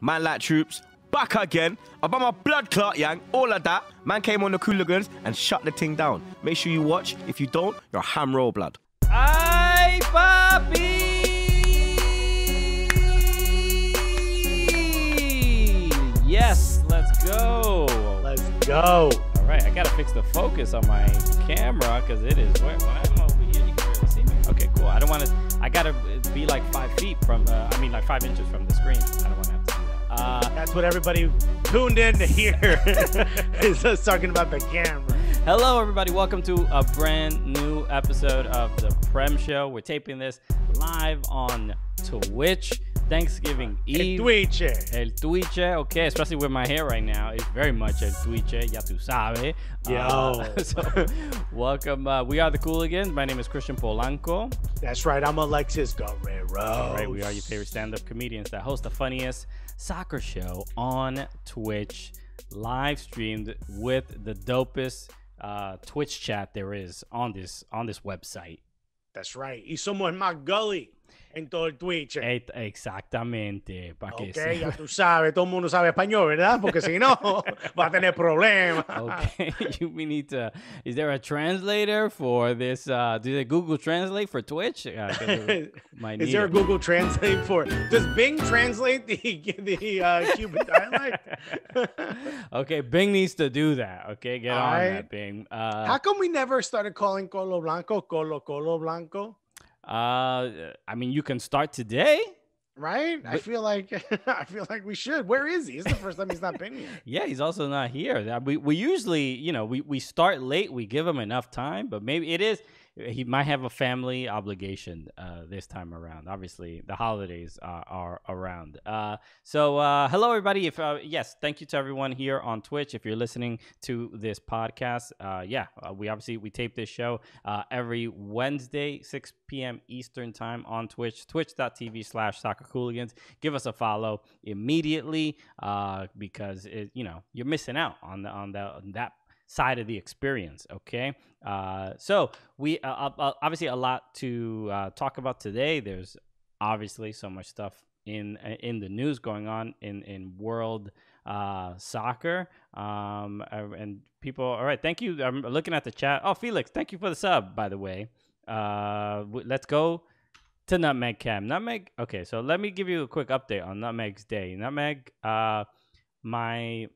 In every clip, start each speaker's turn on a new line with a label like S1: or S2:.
S1: man like troops, back again. About my blood clot, yang, all of that. Man came on the cooligans and shut the thing down. Make sure you watch. If you don't, you're a ham roll blood.
S2: Ay, papi. Yes, let's go.
S3: Let's go.
S2: All right, I gotta fix the focus on my camera because it is. Where, when I'm over here, you can barely see me. Okay, cool. I don't want to. I gotta be like five feet from. Uh, I mean, like five inches from the screen. I don't want to Uh,
S3: That's what everybody tuned in to hear. is us talking about the camera.
S2: Hello, everybody. Welcome to a brand new episode of the Prem Show. We're taping this live on Twitch. Thanksgiving Eve.
S3: El Twitch.
S2: El Twitch, okay, especially with my hair right now, it's very much El Twitch, ya tu sabe.
S3: Yo.
S2: Uh, so, welcome. Uh, we are the Cooligans. My name is Christian Polanco.
S3: That's right. I'm Alexis Guerrero.
S2: All right, we are your favorite stand-up comedians that host the funniest soccer show on Twitch, live streamed with the dopest uh, Twitch chat there is on this on this website.
S3: That's right. Y somos el más gully en todo el Twitch.
S2: Exactamente. Pa que
S3: Ok,
S2: se-
S3: ya tú sabes, todo el mundo sabe español, ¿verdad? Porque si no, va a tener problemas.
S2: Okay, you we need to. Is there a translator for this? Uh, do they Google Translate for Twitch? Uh, 'cause we might
S3: Is there a. Google Translate for? Does Bing translate the the uh, Cuban dialect?
S2: okay, Bing needs to do that. Okay, get on
S3: Alright.
S2: that, Bing. Uh,
S3: How come we never started calling Colo Blanco Colo Colo Blanco?
S2: Uh, I mean, you can start today.
S3: Right? I feel like I feel like we should. Where is he? It's the first time he's not been here.
S2: Yeah, he's also not here. We we usually, you know, we we start late. We give him enough time, but maybe it is. He might have a family obligation uh, this time around. Obviously, the holidays are, are around. Uh, so, uh, hello everybody. If uh, yes, thank you to everyone here on Twitch. If you're listening to this podcast, uh, yeah, uh, we obviously we tape this show uh, every Wednesday, 6 p.m. Eastern time on Twitch, twitch.tv slash soccer cooligans. Give us a follow immediately uh, because it, you know you're missing out on the on the on that side of the experience. Okay, uh, so we uh, uh, uh, obviously a lot to uh, talk about today. There's obviously so much stuff in in the news going on in in world uh soccer um uh, and people all right thank you. I'm looking at the chat. Oh felix thank you for the sub by the way. Uh let's go to nutmeg cam. Nutmeg okay so let me give you a quick update on nutmeg's day. Nutmeg uh my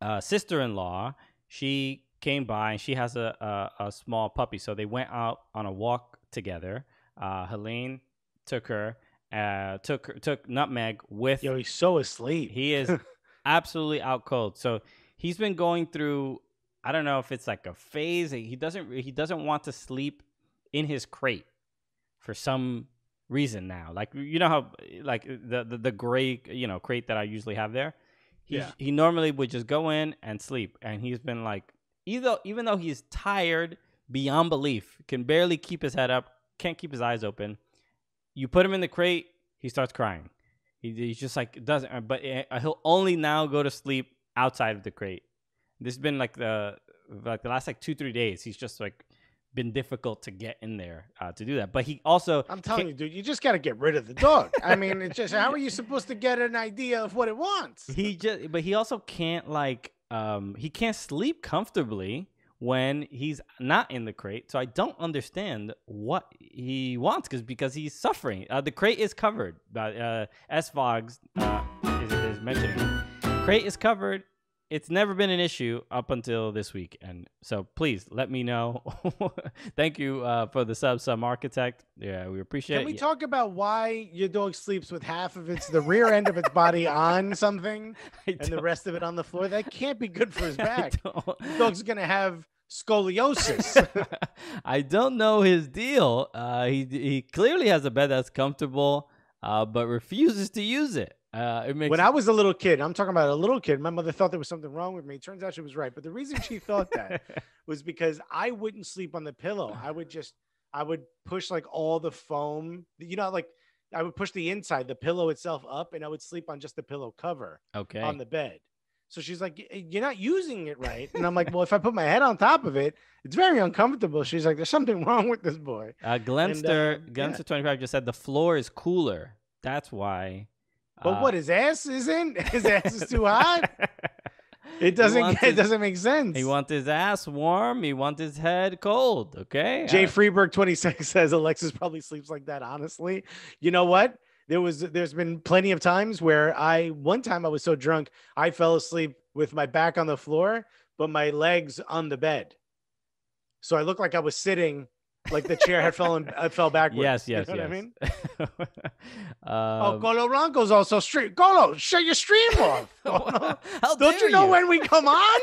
S2: uh sister-in-law she came by and she has a, a a small puppy so they went out on a walk together uh helene took her uh took took nutmeg with
S3: Yo, he's so asleep.
S2: he is absolutely out cold. So he's been going through. I don't know if it's like a phase. He doesn't. He doesn't want to sleep in his crate for some reason now. Like you know how like the the, the gray you know crate that I usually have there. He
S3: Yeah.
S2: he normally would just go in and sleep, and he's been like either even though he's tired beyond belief, can barely keep his head up, can't keep his eyes open. You put him in the crate, he starts crying. He, he's just like doesn't. uh, But uh, he'll only now go to sleep outside of the crate. This has been like the like the last like two three days. He's just like been difficult to get in there uh, to do that. But he also
S3: I'm telling you, dude, you just got to get rid of the dog. I mean, it's just how are you supposed to get an idea of what it wants?
S2: he just but he also can't like um he can't sleep comfortably when he's not in the crate so i don't understand what he wants because because he's suffering uh, the crate is covered but uh s vogs uh is, is mentioning crate is covered it's never been an issue up until this week and so please let me know thank you uh for the sub sub architect yeah we appreciate
S3: Can we
S2: it
S3: talk about why your dog sleeps with half of its the rear end of its body on something and the rest of it on the floor? That can't be good for his back. dog's gonna have scoliosis.
S2: I don't know his deal. Uh, he he clearly has a bed that's comfortable, uh, but refuses to use it. Uh, it makes
S3: when I was a little kid, I'm talking about a little kid, my mother thought there was something wrong with me. Turns out she was right. But the reason she thought that was because I wouldn't sleep on the pillow. I would just, I would push like all the foam, you know, like I would push the inside, the pillow itself up, and I would sleep on just the pillow cover
S2: okay.
S3: on the bed. So she's like, You're not using it right. And I'm like, Well, if I put my head on top of it, it's very uncomfortable. She's like, There's something wrong with this boy.
S2: uh, Glenster
S3: uh, yeah.
S2: Glenster twenty five just said the floor is cooler. That's why
S3: But
S2: Uh,
S3: what his ass isn't? His ass is too hot. It doesn't.
S2: wants
S3: It
S2: his-
S3: doesn't make sense.
S2: He wants his ass warm. He wants his head cold. Okay.
S3: Jay
S2: Uh,
S3: Freeberg 26 says Alexis probably sleeps like that. Honestly, you know what? There was there's been plenty of times where I one time I was so drunk I fell asleep with my back on the floor but my legs on the bed. So I looked like I was sitting, like the chair had fallen uh, fell backwards.
S2: yes.
S3: You
S2: Yes.
S3: know
S2: yes.
S3: what I mean?
S2: um,
S3: oh, Colo Blanco's also stream. Colo, shut your stream off.
S2: How
S3: Don't you know when we come on?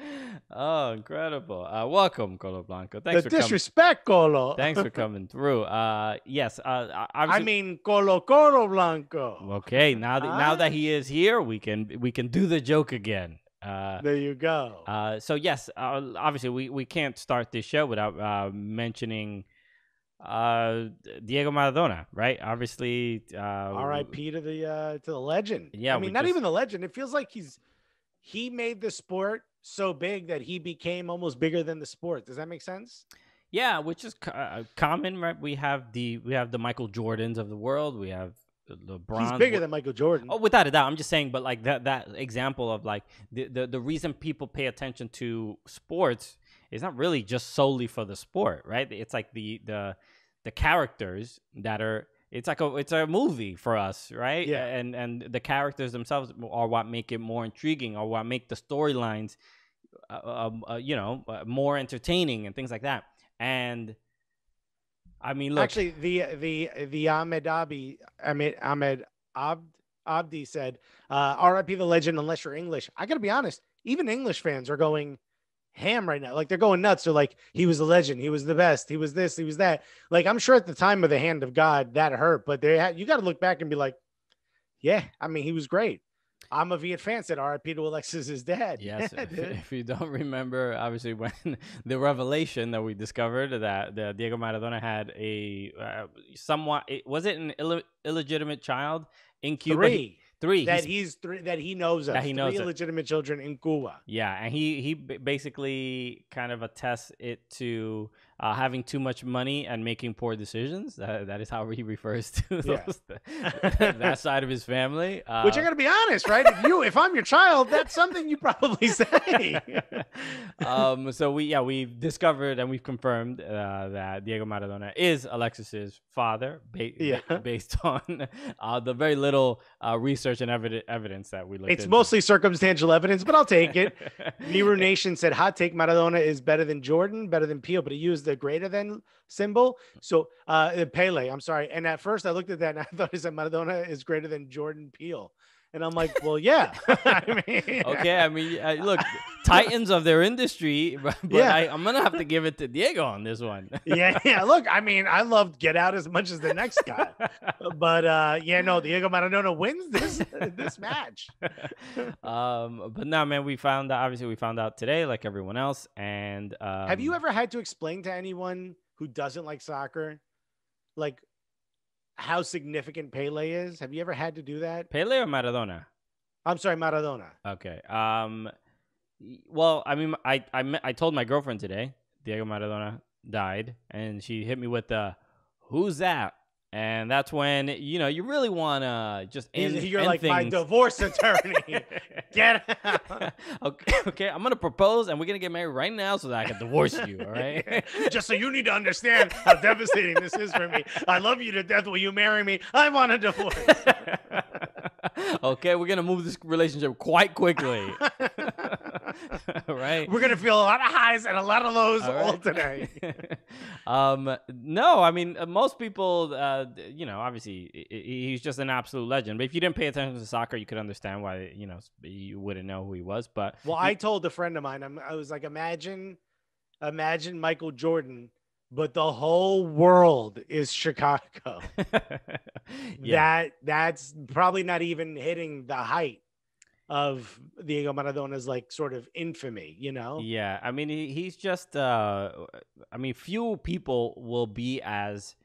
S2: oh, incredible! Uh, welcome, Colo Blanco. Thanks
S3: the
S2: for coming.
S3: disrespect, Colo.
S2: Thanks for coming through. Uh, yes. Uh,
S3: I mean, Colo Colo Blanco.
S2: okay. Now that now that he is here, we can we can do the joke again. Uh,
S3: There you go.
S2: uh, so yes, uh, obviously we, we can't start this show without uh, mentioning uh, Diego Maradona, right? Obviously, uh,
S3: R.I.P. to the uh, to the legend.
S2: Yeah,
S3: I mean, not
S2: just-
S3: even the legend. It feels like he's he made the sport so big that he became almost bigger than the sport. Does that make sense?
S2: Yeah, which is uh, common, right? We have the we have the Michael Jordans of the world. We have LeBron.
S3: he's bigger than Michael Jordan.
S2: Oh, without a doubt. I'm just saying, but like that that example of like the, the the reason people pay attention to sports is not really just solely for the sport, right? It's like the the the characters that are it's like a it's a movie for us, right?
S3: Yeah.
S2: And and the characters themselves are what make it more intriguing, or what make the storylines, uh, um, uh, you know, uh, more entertaining and things like that. And I mean, look,
S3: Actually, the the the Ahmed Abi Ahmed Ahmed Abd Abdi said, uh, "R.I.P. the legend." Unless you're English, I got to be honest. Even English fans are going ham right now. Like they're going nuts. They're like, "He was a legend. He was the best. He was this. He was that." Like I'm sure at the time of the hand of God that hurt, but they you got to look back and be like, "Yeah, I mean, he was great." I'm a Viet fan. Said R.I.P. to Alexis's dad.
S2: Yes, if, if you don't remember, obviously when the revelation that we discovered that the Diego Maradona had a uh, somewhat was it an Ill- illegitimate child in Cuba? He-
S3: three
S2: three.
S3: that
S2: he's-
S3: he's three that he knows of.
S2: That he knows
S3: three illegitimate children in Cuba.
S2: yeah, and he he basically kind of attests it to uh, having too much money and making poor decisions. That, that is how he refers to
S3: Yeah.
S2: that side of his family. Uh,
S3: Which I gotta be honest, right? If you, if I'm your child, that's something you probably say.
S2: um, so we yeah we've discovered and we've confirmed uh, that Diego Maradona is Alexis's father, ba- ba- based on uh, the very little uh, research and evid- evidence that we looked. At.
S3: It's
S2: into.
S3: mostly circumstantial evidence, but I'll take it. Nehru Nation said hot take Maradona is better than Jordan, better than Peel, but he used the greater than symbol. So uh Pele, I'm sorry. And at first I looked at that and I thought he said Maradona is greater than Jordan Peele. And I'm like, well, yeah. I mean,
S2: okay, I mean, look, titans of their industry, but, but
S3: Yeah.
S2: I, I'm gonna have to give it to Diego on this one.
S3: yeah, yeah. Look, I mean, I loved Get Out as much as the next guy. But uh yeah, no, Diego Maradona wins this this match.
S2: um, but no, man, we found out. Obviously, we found out today, like everyone else. And um,
S3: Have you ever had to explain to anyone who doesn't like soccer, like how significant Pele is? Have you ever had to do that?
S2: Pele or Maradona?
S3: I'm sorry, Maradona.
S2: Okay. Um. Well, I mean, I I met, I told my girlfriend today, Diego Maradona died, and she hit me with the, "Who's that?" And that's when you know you really want to just end.
S3: You're
S2: end
S3: like my divorce attorney. Get out.
S2: okay, okay. I'm gonna propose, and we're gonna get married right now, so that I can divorce you. All right.
S3: Just so you need to understand how devastating this is for me. I love you to death. Will you marry me? I want a divorce.
S2: okay, we're gonna move this relationship quite quickly. right?
S3: We're gonna feel a lot of highs and a lot of lows
S2: All
S3: all,
S2: right.
S3: today.
S2: um, no, I mean uh, most people, uh, you know, obviously he's just an absolute legend. But if you didn't pay attention to soccer, you could understand why you know you wouldn't know who he was. But
S3: Well, I told a friend of mine, I'm, I was like, imagine, imagine Michael Jordan, but the whole world is Chicago.
S2: yeah,
S3: That that's probably not even hitting the height of Diego Maradona's like sort of infamy, you know?
S2: yeah. I mean, he, he's just. Uh, I mean, few people will be as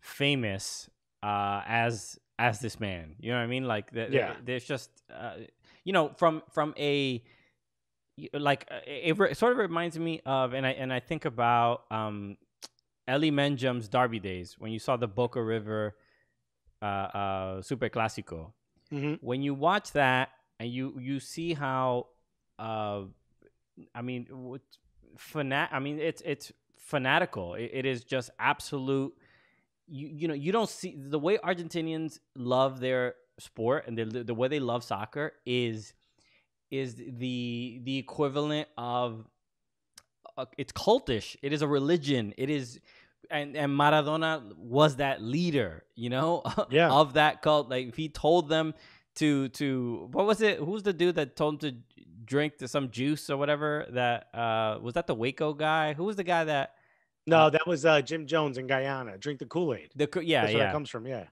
S2: famous uh, as as this man. You know what I mean? Like,
S3: Yeah.
S2: there's just, uh, you know, from from a like uh, it, sort of reminds me of, and I and I think about um, Ellie Menjum's Derby days when you saw the Boca River uh, uh, Super Clásico.
S3: Mhm.
S2: When you watch that and you you see how, uh, I mean, what fanat. I mean, it's it's fanatical. It, it is just absolute. You you know you don't see the way Argentinians love their sport and the the way they love soccer is is the the equivalent of uh, it's cultish. It is a religion. It is, and and Maradona was that leader, you know,
S3: Yeah.
S2: of that cult. Like if he told them to to what was it? Who's the dude that told him to drink to some juice or whatever? That uh was that the Waco guy? Who was the guy that
S3: No, that was uh, Jim Jones in Guyana. Drink the Kool Aid.
S2: the yeah
S3: That's where
S2: yeah
S3: that comes from. Yeah.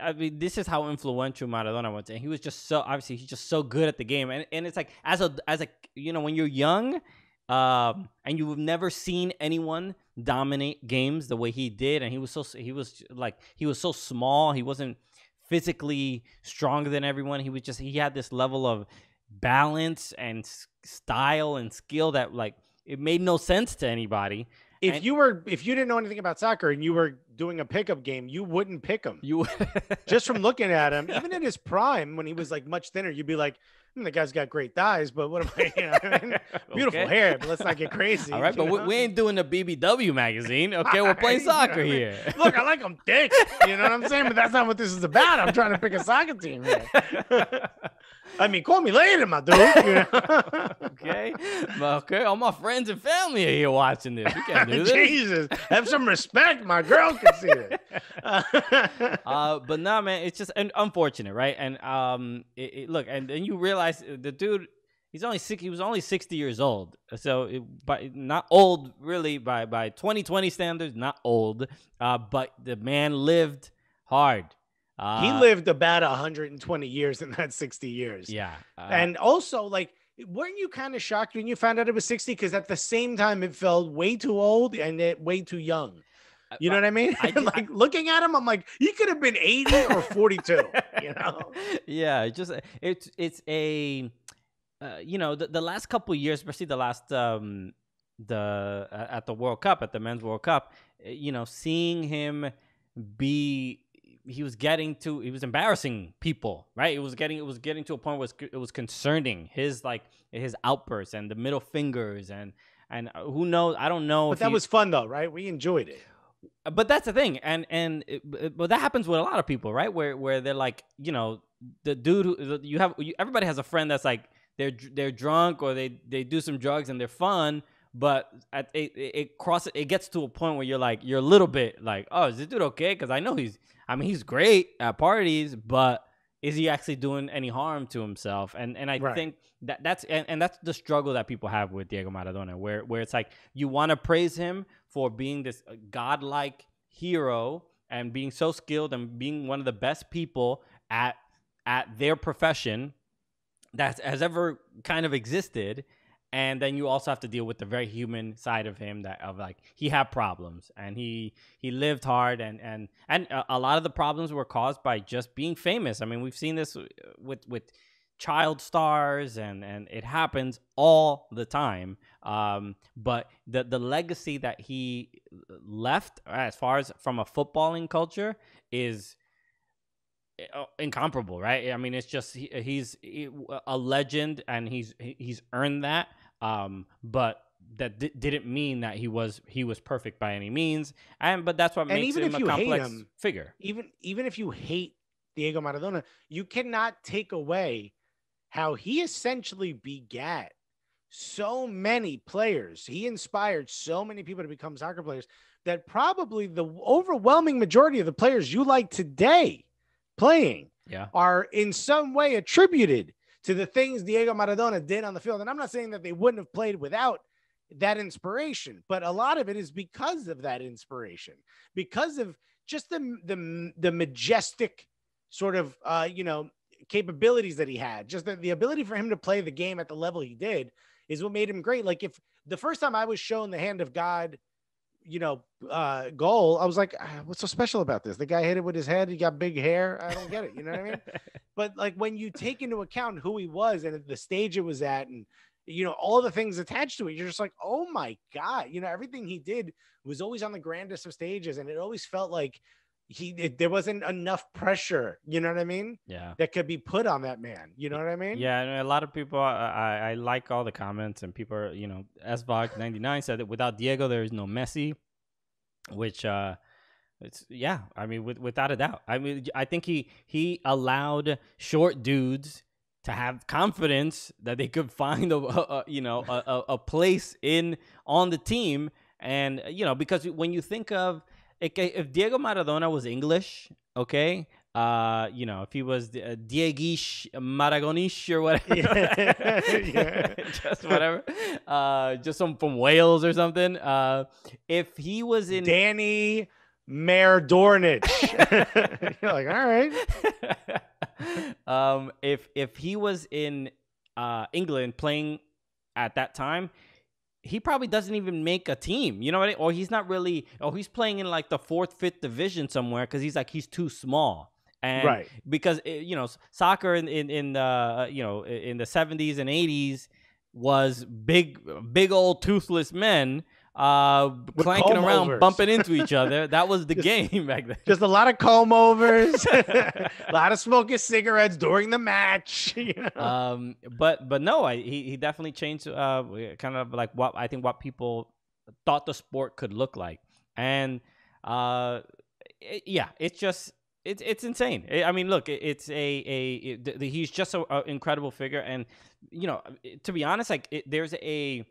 S2: I mean, this is how influential Maradona was, and he was just so obviously he's just so good at the game, and and it's like as a as a you know when you're young, um, and you've never seen anyone dominate games the way he did, and he was so he was like he was so small, he wasn't physically stronger than everyone. He was just he had this level of balance and style and skill that like it made no sense to anybody.
S3: If
S2: And-
S3: you were, if you didn't know anything about soccer and you were doing a pickup game, you wouldn't pick him.
S2: You
S3: Just from looking at him, even in his prime when he was like much thinner, you'd be like, "Hmm, the guy's got great thighs, but what am I? You know I mean? Beautiful
S2: Okay.
S3: hair, but let's not get crazy.
S2: All right, but we,
S3: know?
S2: we ain't doing the BBW magazine. Okay, we're playing
S3: You know what I
S2: soccer
S3: mean?
S2: here.
S3: Look, I like them thick. You know what I'm saying? But that's not what this is about. I'm trying to pick a soccer team. Here. I mean, call me later, my dude.
S2: Okay, Well, okay. All my friends and family are here watching this. We can't do this.
S3: Jesus, have some respect. My girl can see it.
S2: Uh, but nah, man, it's just un- unfortunate, right? And um, it, it- look, and then you realize uh, the dude, he's only six. He was only sixty years old, so it, but not old really by by 2020 standards, not old. Uh, but the man lived hard. Uh,
S3: he lived about 120 years in that 60 years.
S2: Yeah, uh,
S3: and also, like, weren't you kind of shocked when you found out it was 60? Because at the same time, it felt way too old and it way too young. You know what I mean?
S2: I-
S3: like looking at him, I'm like, he could have been 80 or 42. you know?
S2: yeah just it's it's a uh, you know the, the last couple years especially the last um the uh, at the world cup at the men's world cup uh, you know seeing him be he was getting to he was embarrassing people right it was getting it was getting to a point where it was, concerning his like his outbursts and the middle fingers and and uh, who knows i don't know
S3: But
S2: if
S3: that
S2: he-
S3: was fun, though, right? We enjoyed it.
S2: Uh, but that's the thing and and uh, it, it- uh, but that happens with a lot of people right where where they're like you know the dude who you have you, everybody has a friend that's like they're they're drunk or they they do some drugs and they're fun but at, it it it crosses it gets to a point where you're like you're a little bit like oh is this dude okay because i know he's i mean he's great at parties but is he actually doing any harm to himself and and i
S3: Right.
S2: think that that's and, and that's the struggle that people have with diego maradona where where it's like you want to praise him for being this uh, godlike hero and being so skilled and being one of the best people at at their profession that has ever kind of existed and then you also have to deal with the very human side of him that of like he had problems and he he lived hard and and and a, lot of the problems were caused by just being famous. I mean we've seen this uh, with with child stars and and it happens all the time. Um but the the legacy that he left as far as from a footballing culture is uh, incomparable right? I mean it's just he, he's he- a legend and he's he's earned that um but that di- didn't mean that he was he was perfect by any means. And but that's what
S3: And
S2: makes
S3: even
S2: him
S3: if
S2: a
S3: you hate
S2: complex
S3: him,
S2: figure.
S3: Even even if you hate Diego Maradona, you cannot take away how he essentially begat so many players. He inspired so many people to become soccer players that probably the overwhelming majority of the players you like today playing
S2: yeah.
S3: are in some way attributed to the things Diego Maradona did on the field. And I'm not saying that they wouldn't have played without that inspiration, but a lot of it is because of that inspiration, because of just the the the majestic sort of uh, you know capabilities that he had. Just the, the ability for him to play the game at the level he did is what made him great. Like if the first time I was shown the hand of God, you know, uh, goal, I was like, "Ah, what's so special about this? The guy hit it with his head. He got big hair. I don't get it. You know what I mean? but like when you take into account who he was and the stage it was at and you know all the things attached to it you're just like oh my god you know everything he did was always on the grandest of stages and it always felt like he it, there wasn't enough pressure. You know what I mean?
S2: Yeah.
S3: That could be put on that man. You know what I mean?
S2: Yeah, and a lot of people. I, I, like all the comments, and people are, you know, SVOG ninety nine said that without Diego, there is no Messi, which, uh, it's yeah. I mean, with, without a doubt. I mean, I think he he allowed short dudes to have confidence that they could find a, a you know a, a place in on the team, and you know because when you think of if Diego Maradona was English, okay, uh, you know, if he was uh, Dieguish Maragonish or whatever, yeah. just whatever, uh, just some from Wales or something. Uh, if he was in
S3: Danny Mayor Dornich, you're like, all right.
S2: um, if if he was in uh England playing at that time, he probably doesn't even make a team. You know what? I mean? Or he's not really. Or he's playing in like the fourth, fifth division somewhere because he's like he's too small. And
S3: right.
S2: because eh, you know soccer in in, in the uh, you know in the seventies and eighties was big big old toothless men uh clanking around overs. bumping into each other that was the just, game back then
S3: just a lot of comb overs a lot of smoking cigarettes during the match you know?
S2: um but but no I, he, he definitely changed uh kind of like what i think what people thought the sport could look like and uh it, yeah it's just it's it's insane. I mean, look, it's a a it, he's just an incredible figure, and you know, to be honest, like it, there's a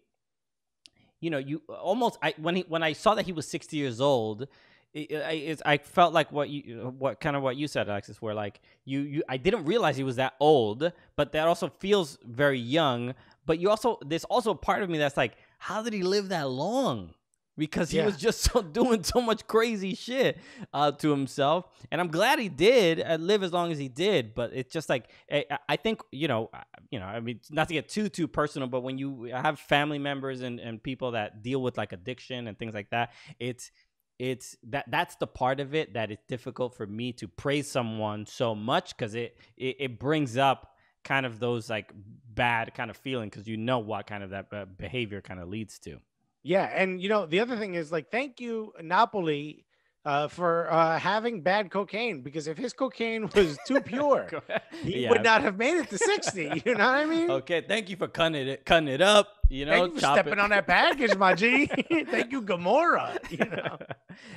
S2: you know, you almost I when he when I saw that he was 60 years old, it, it, I felt like what you what kind of what you said, Alexis, where like you you I didn't realize he was that old, but that also feels very young. But you also there's also a part of me that's like, how did he live that long? Because he yeah. was just so doing so much crazy shit uh, to himself. And I'm glad he did uh, live as long as he did. But it's just like I, I, think you know, you know, I mean, not to get too too personal, but when you have family members and and people that deal with like addiction and things like that, it's it's that that's the part of it that it's difficult for me to praise someone so much because it, it it brings up kind of those like bad kind of feeling because you know what kind of that uh, behavior kind of leads to.
S3: Yeah, and you know the other thing is like, thank you Napoli uh, for uh, having bad cocaine because if his cocaine was too pure, he yeah. would not have made it to sixty. You know what I mean?
S2: Okay, thank you for cutting it, cutting it up. You know,
S3: thank you for stepping it. on that package, my G. thank you, Camorra. You know,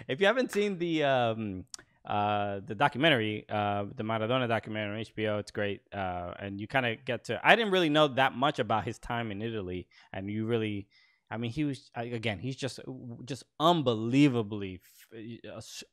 S2: if you haven't seen the um, uh, the documentary, uh, the Maradona documentary on HBO. It's great, uh, and you kind of get to. I didn't really know that much about his time in Italy, and you really I mean, he was again. He's just just unbelievably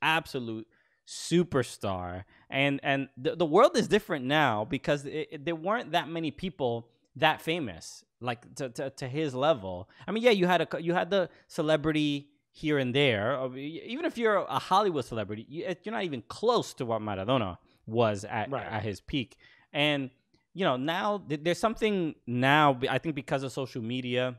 S2: absolute superstar, and and the, the world is different now because it, it, there weren't that many people that famous like to, to, to his level. I mean, yeah, you had a you had the celebrity here and there. Uh, even if you're a Hollywood celebrity, eh, you're not even close to what Maradona was at right. at his peak. And you know, now there's something now. I think because of social media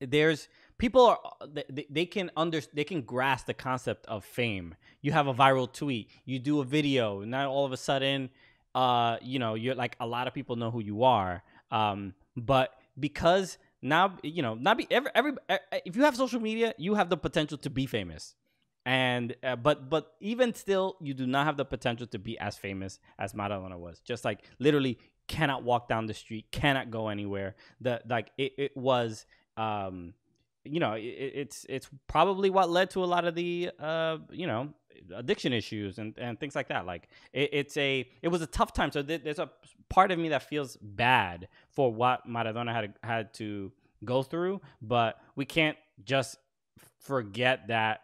S2: there's people are they, they can under they can grasp the concept of fame. You have a viral tweet you do a video and now all of a sudden uh you know you're like a lot of people know who you are. Um but because now you know not be every, every if you have social media you have the potential to be famous. And uh, but but even still you do not have the potential to be as famous as Maradona was. Just like literally cannot walk down the street cannot go anywhere. The like it, it was um, you know, it, it's it's probably what led to a lot of the uh, you know addiction issues and, and things like that. Like it, it's a it was a tough time. So th- there's a part of me that feels bad for what Maradona had had to go through, but we can't just forget that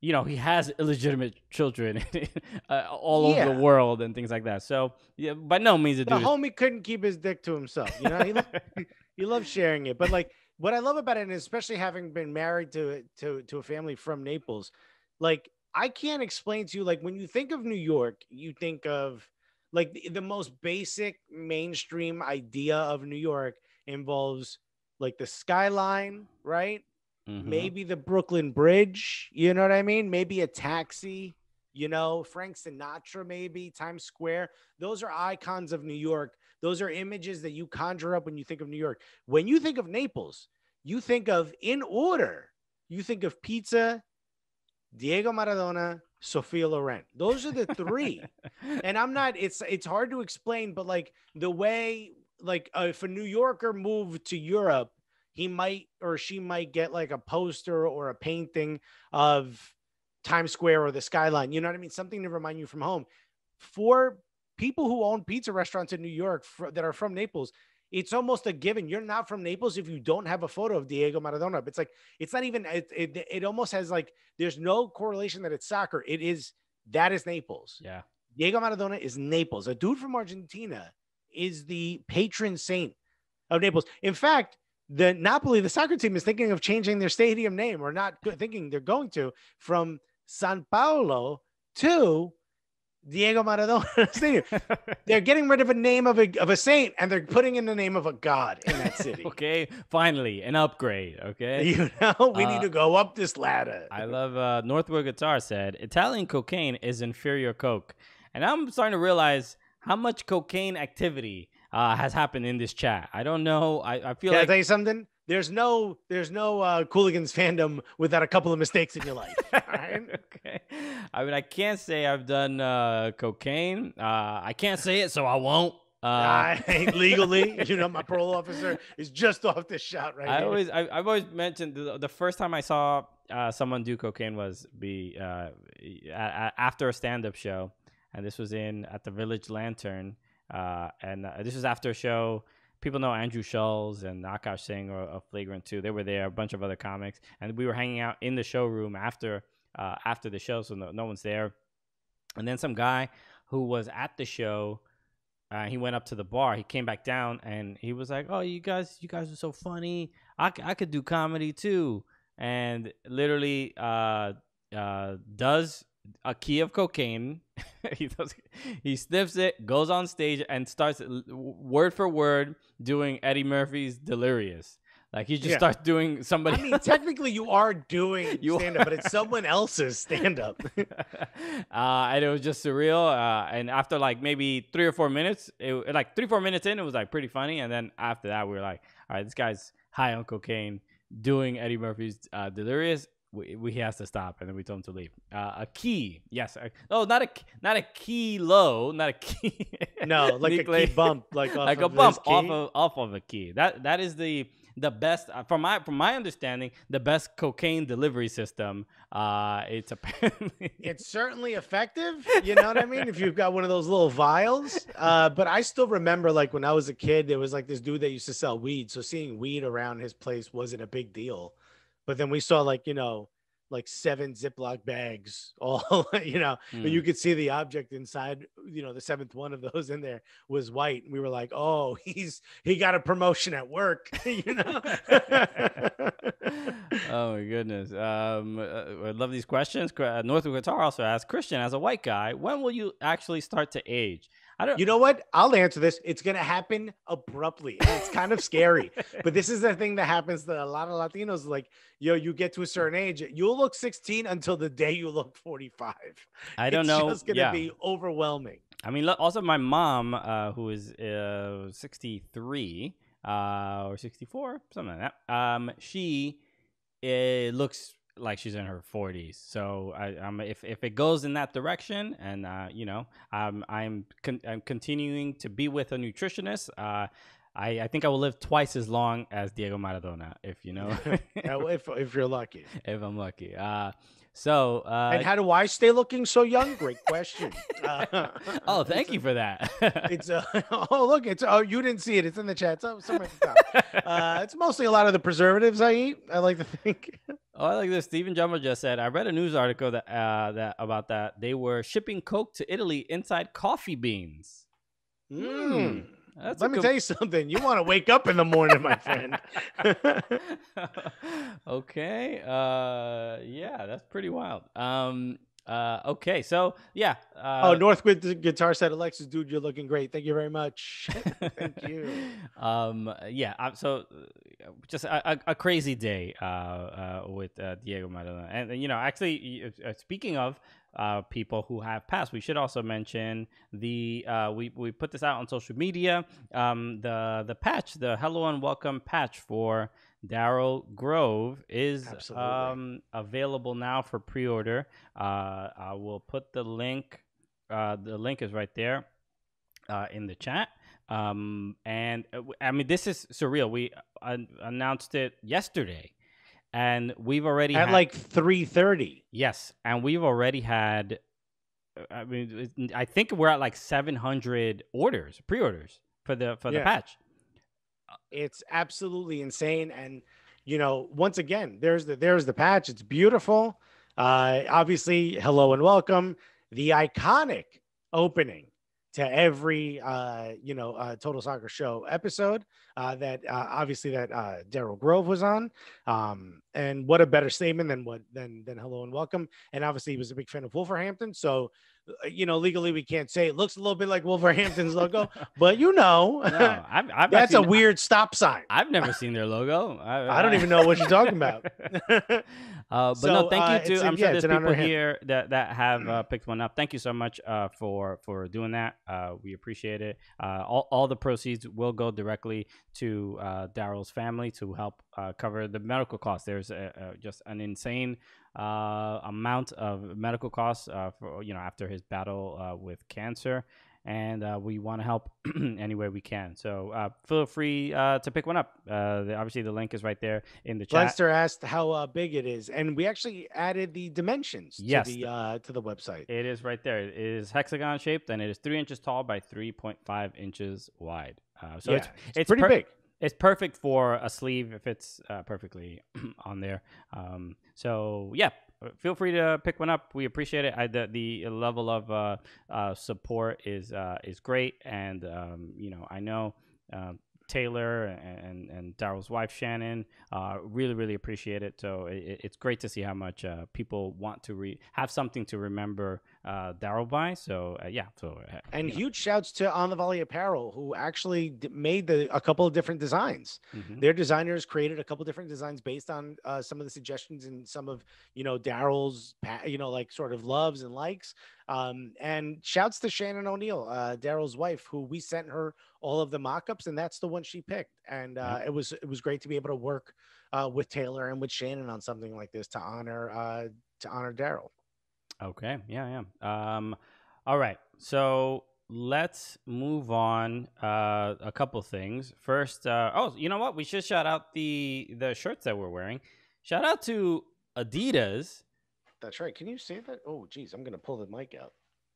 S2: you know he has illegitimate children uh, all yeah. over the world and things like that. So yeah, by no means
S3: the homie couldn't keep his dick to himself. You know, he loved, he loved sharing it, but like what I love about it, and especially having been married to to to a family from Naples, like I can't explain to you. Like when you think of New York, you think of like the, the most basic mainstream idea of New York involves like the skyline, right? Mm-hmm. Maybe the Brooklyn Bridge. You know what I mean? Maybe a taxi. You know, Frank Sinatra, maybe Times Square. Those are icons of New York those are images that you conjure up when you think of New York. When you think of Naples, you think of in order, you think of pizza, Diego Maradona, Sophia Loren. Those are the three. and I'm not. It's it's hard to explain, but like the way like uh, if a New Yorker moved to Europe, he might or she might get like a poster or a painting of Times Square or the skyline. You know what I mean? Something to remind you from home. For people who own pizza restaurants in New York for, that are from Naples, it's almost a given. You're not from Naples if you don't have a photo of Diego Maradona. But it's like it's not even. It, it, it almost has like there's no correlation that it's soccer. It is that is Naples.
S2: Yeah.
S3: Diego Maradona is Naples. A dude from Argentina is the patron saint of Naples. In fact, the Napoli, the soccer team, is thinking of changing their stadium name, or not thinking they're going to, from San Paolo to Diego Maradona they're getting rid of a name of a of a saint and they're putting in the name of a god in that city.
S2: okay, finally an upgrade. Okay,
S3: you know we
S2: Uh,
S3: need to go up this ladder.
S2: I love uh, Northwood Guitar said Italian cocaine is inferior coke, and I'm starting to realize how much cocaine activity uh, has happened in this chat. I don't know. I, I feel
S3: Can I
S2: like
S3: tell you something? There's no there's no uh, Cooligans fandom without a couple of mistakes in your life. right?
S2: okay. I mean, I can't say I've done uh, cocaine. Uh, I can't say it, so I won't. Uh,
S3: I, ain't legally, you know, my parole officer is just off the shot right
S2: I
S3: here.
S2: always, I, I've always mentioned the, the first time I saw uh, someone do cocaine was be uh, after a stand-up show, and this was in at the Village Lantern, uh, and uh, this was after a show. People know Andrew Schulz and Akaash Singh or, of Flagrant Two. They were there, a bunch of other comics, and we were hanging out in the showroom after uh, after the show, so no, no one's there. And then some guy who was at the show uh, he went up to the bar. He came back down and he was like, "Oh, you guys, you guys are so funny. I, I could do comedy too." And literally, uh, uh, does a key of cocaine. he does. He sniffs it, goes on stage, and starts word for word doing Eddie Murphy's Delirious. Like he just
S3: Yeah.
S2: starts doing somebody.
S3: I mean, technically, you are doing
S2: You
S3: stand up, but it's someone else's stand up.
S2: uh, and it was just surreal. Uh, and after like maybe three or four minutes, it like three four minutes in, it was like pretty funny. And then after that, we were like, all right, this guy's high on cocaine, doing Eddie Murphy's uh, Delirious. We, we he has to stop, and then we told him to leave. Uh, a key, yes. A, oh, not a not a kilo, not a key.
S3: No, like a key bump, like off
S2: like a bump off of off of a key. That that is the the best uh, from my from my understanding the best cocaine delivery system. Uh, it's apparently
S3: It's certainly effective. You know what I mean? If you've got one of those little vials. Uh, but I still remember, like when I was a kid, there was like this dude that used to sell weed. So seeing weed around his place wasn't a big deal. But then we saw like you know, like seven Ziploc bags, all you know,
S2: Mm.
S3: and you could see the object inside. You know, the seventh one of those in there was white. And we were like, oh, he's he got a promotion at work. you know.
S2: oh my goodness. Um, uh, I love these questions. Qu- Uh, Northwood Guitar also asked Christian, as a white guy, when will you actually start to age? I don't.
S3: You know what? I'll answer this. It's going to happen abruptly. It's kind of scary. But this is the thing that happens to a lot of Latinos. Like, yo, you get to a certain age, you'll look 16 until the day you look 45.
S2: I don't
S3: it's
S2: know.
S3: It's going to
S2: yeah.
S3: be overwhelming.
S2: I mean, also my mom, uh, who is uh, 63 uh, or 64, something like that. Um, she uh, looks like she's in her 40s. So I, um, if if it goes in that direction, and uh, you know, um, I'm con- I'm continuing to be with a nutritionist. Uh, I, I think I will live twice as long as Diego Maradona, if you know,
S3: if, if you're lucky.
S2: if I'm lucky. Uh, so uh,
S3: and how do I stay looking so young? Great question. Uh,
S2: oh, thank you for that.
S3: It's uh, oh look, it's oh you didn't see it. It's in the chat. So somewhere at the top. Uh, it's mostly a lot of the preservatives I eat. I like to think.
S2: Oh, I like this. Stephen Jumbo just said, I read a news article that uh, that about that they were shipping Coke to Italy inside coffee beans.
S3: Mm.
S2: That's
S3: Let me tell you something. You want to wake up in the morning, my friend.
S2: okay. Uh, yeah, that's pretty wild. Um, uh, okay, so yeah. Uh,
S3: oh, Northwood Guitar said, Alexis, dude, you're looking great. Thank you very much. Thank you.
S2: um, yeah. So, just a, a, a crazy day uh, uh, with uh, Diego Maradona, and, and, you know, actually, uh, speaking of uh, people who have passed, we should also mention the uh, we we put this out on social media. Um, the the patch, the hello and welcome patch for Daryl Grove is um, available now for pre-order. Uh, I will put the link. Uh, the link is right there uh, in the chat. Um, and I mean, this is surreal. We uh, announced it yesterday, and we've already
S3: At
S2: had-
S3: like 3:30.
S2: Yes, and we've already had. uh, I mean, I think we're at like 700 orders, pre-orders for the for the
S3: Yeah.
S2: patch.
S3: It's absolutely insane. And you know, once again, there's the there's the patch. It's beautiful. Uh, obviously, hello and welcome. The iconic opening to every uh, you know uh, Total Soccer Show episode uh, that uh, obviously that uh, Daryl Grove was on. Um, and what a better statement than what than than hello and welcome. And obviously, he was a big fan of Wolverhampton, so you know legally we can't say it looks a little bit like Wolverhampton's logo, but you know,
S2: No, I've, I've
S3: that's a weird stop sign.
S2: I've never seen their logo. I,
S3: I don't even know what you're talking about.
S2: Uh, but no, thank
S3: uh,
S2: you to.
S3: a-
S2: I'm sure there's people here that that have uh, picked one up. Thank you so much uh, for for doing that. Uh, we appreciate it. Uh, all all the proceeds will go directly to uh, Daryl's family to help uh, cover the medical costs. There's a, a, just an insane uh, amount of medical costs uh, for you know after his battle uh, with cancer. And uh, we want to help any way we can. So uh, feel free uh, to pick one up. Uh, the, obviously, the link is right there in the chat.
S3: Leinster asked how uh, big it is, and we actually added the dimensions
S2: Yes,
S3: to the uh, to the website.
S2: It is right there. It is hexagon shaped and it is three inches tall by 3.5 inches wide. Uh, so
S3: yeah,
S2: it's,
S3: it's,
S2: it's
S3: pretty
S2: per-
S3: big.
S2: It's perfect for a sleeve if it's uh, perfectly on there. Um, so yeah, feel free to pick one up. We appreciate it. I, the the level of uh, uh, support is uh, is great, and um, you know I know. Uh, Taylor and and, Daryl's wife Shannon uh, really really appreciate it. So it, it's great to see how much people want to re- have something to remember uh, Daryl by. So uh, yeah, so uh,
S3: And
S2: you know.
S3: huge shouts to On the Volley Apparel, who actually d- made the, a couple of different designs.
S2: Mhm.
S3: Their designers created a couple of different designs based on uh, some of the suggestions and some of you know Daryl's you know like sort of loves and likes. Um, and shouts to Shannon O'Neill, uh, Daryl's wife, who we sent her all of the mock-ups, and that's the one she picked. And uh, it was it was great to be able to work uh, with Taylor and with Shannon on something like this to honor uh, to honor Daryl.
S2: Okay. Yeah. Yeah. Um, all right. So let's move on. Uh, a couple things. First, uh, oh, you know what? We should shout out the the shirts that we're wearing. Shout out to Adidas.
S3: That's right. Can you see that? Oh, geez, I'm gonna pull the mic out.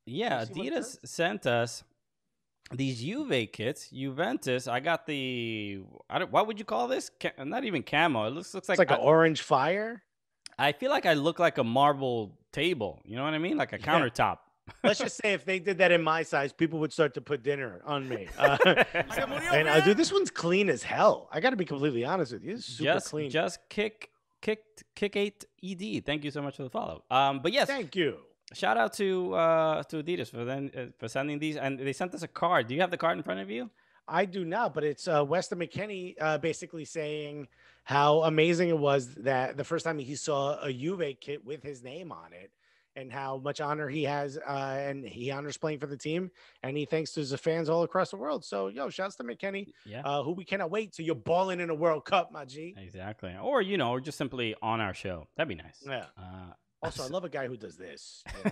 S2: Yeah,
S3: Can you see what it
S2: Adidas sent us these Juve kits. Juventus. I got the. I don't, what would you call this? Ca- not even camo. It looks looks
S3: It's
S2: like,
S3: like, an orange fire.
S2: I feel like I look like a marble table. You know what I mean? Like a
S3: Yeah.
S2: countertop.
S3: Let's just say if they did that in my size, people would start to put dinner on me. Uh, and uh, dude, this one's clean as hell. I got to be completely honest with you. It's super
S2: just
S3: clean.
S2: just kick kicked kick eight ed thank you so much for the follow um but yes
S3: Thank you.
S2: shout out to uh to adidas for then uh, for sending these and they sent us a card do you have the card in front of you
S3: I do not, but it's uh, Weston McKennie uh, basically saying how amazing it was that the first time he saw a Juve kit with his name on it, and how much honor he has, uh, and he honors playing for the team, and he thanks to his fans all across the world. So, yo, shouts to McKennie,
S2: yeah
S3: uh, who we cannot wait till you're balling in a World Cup, my G.
S2: exactly or you know or just simply on our show that'd be nice
S3: Yeah.
S2: uh
S3: Also, I love a guy who does this. you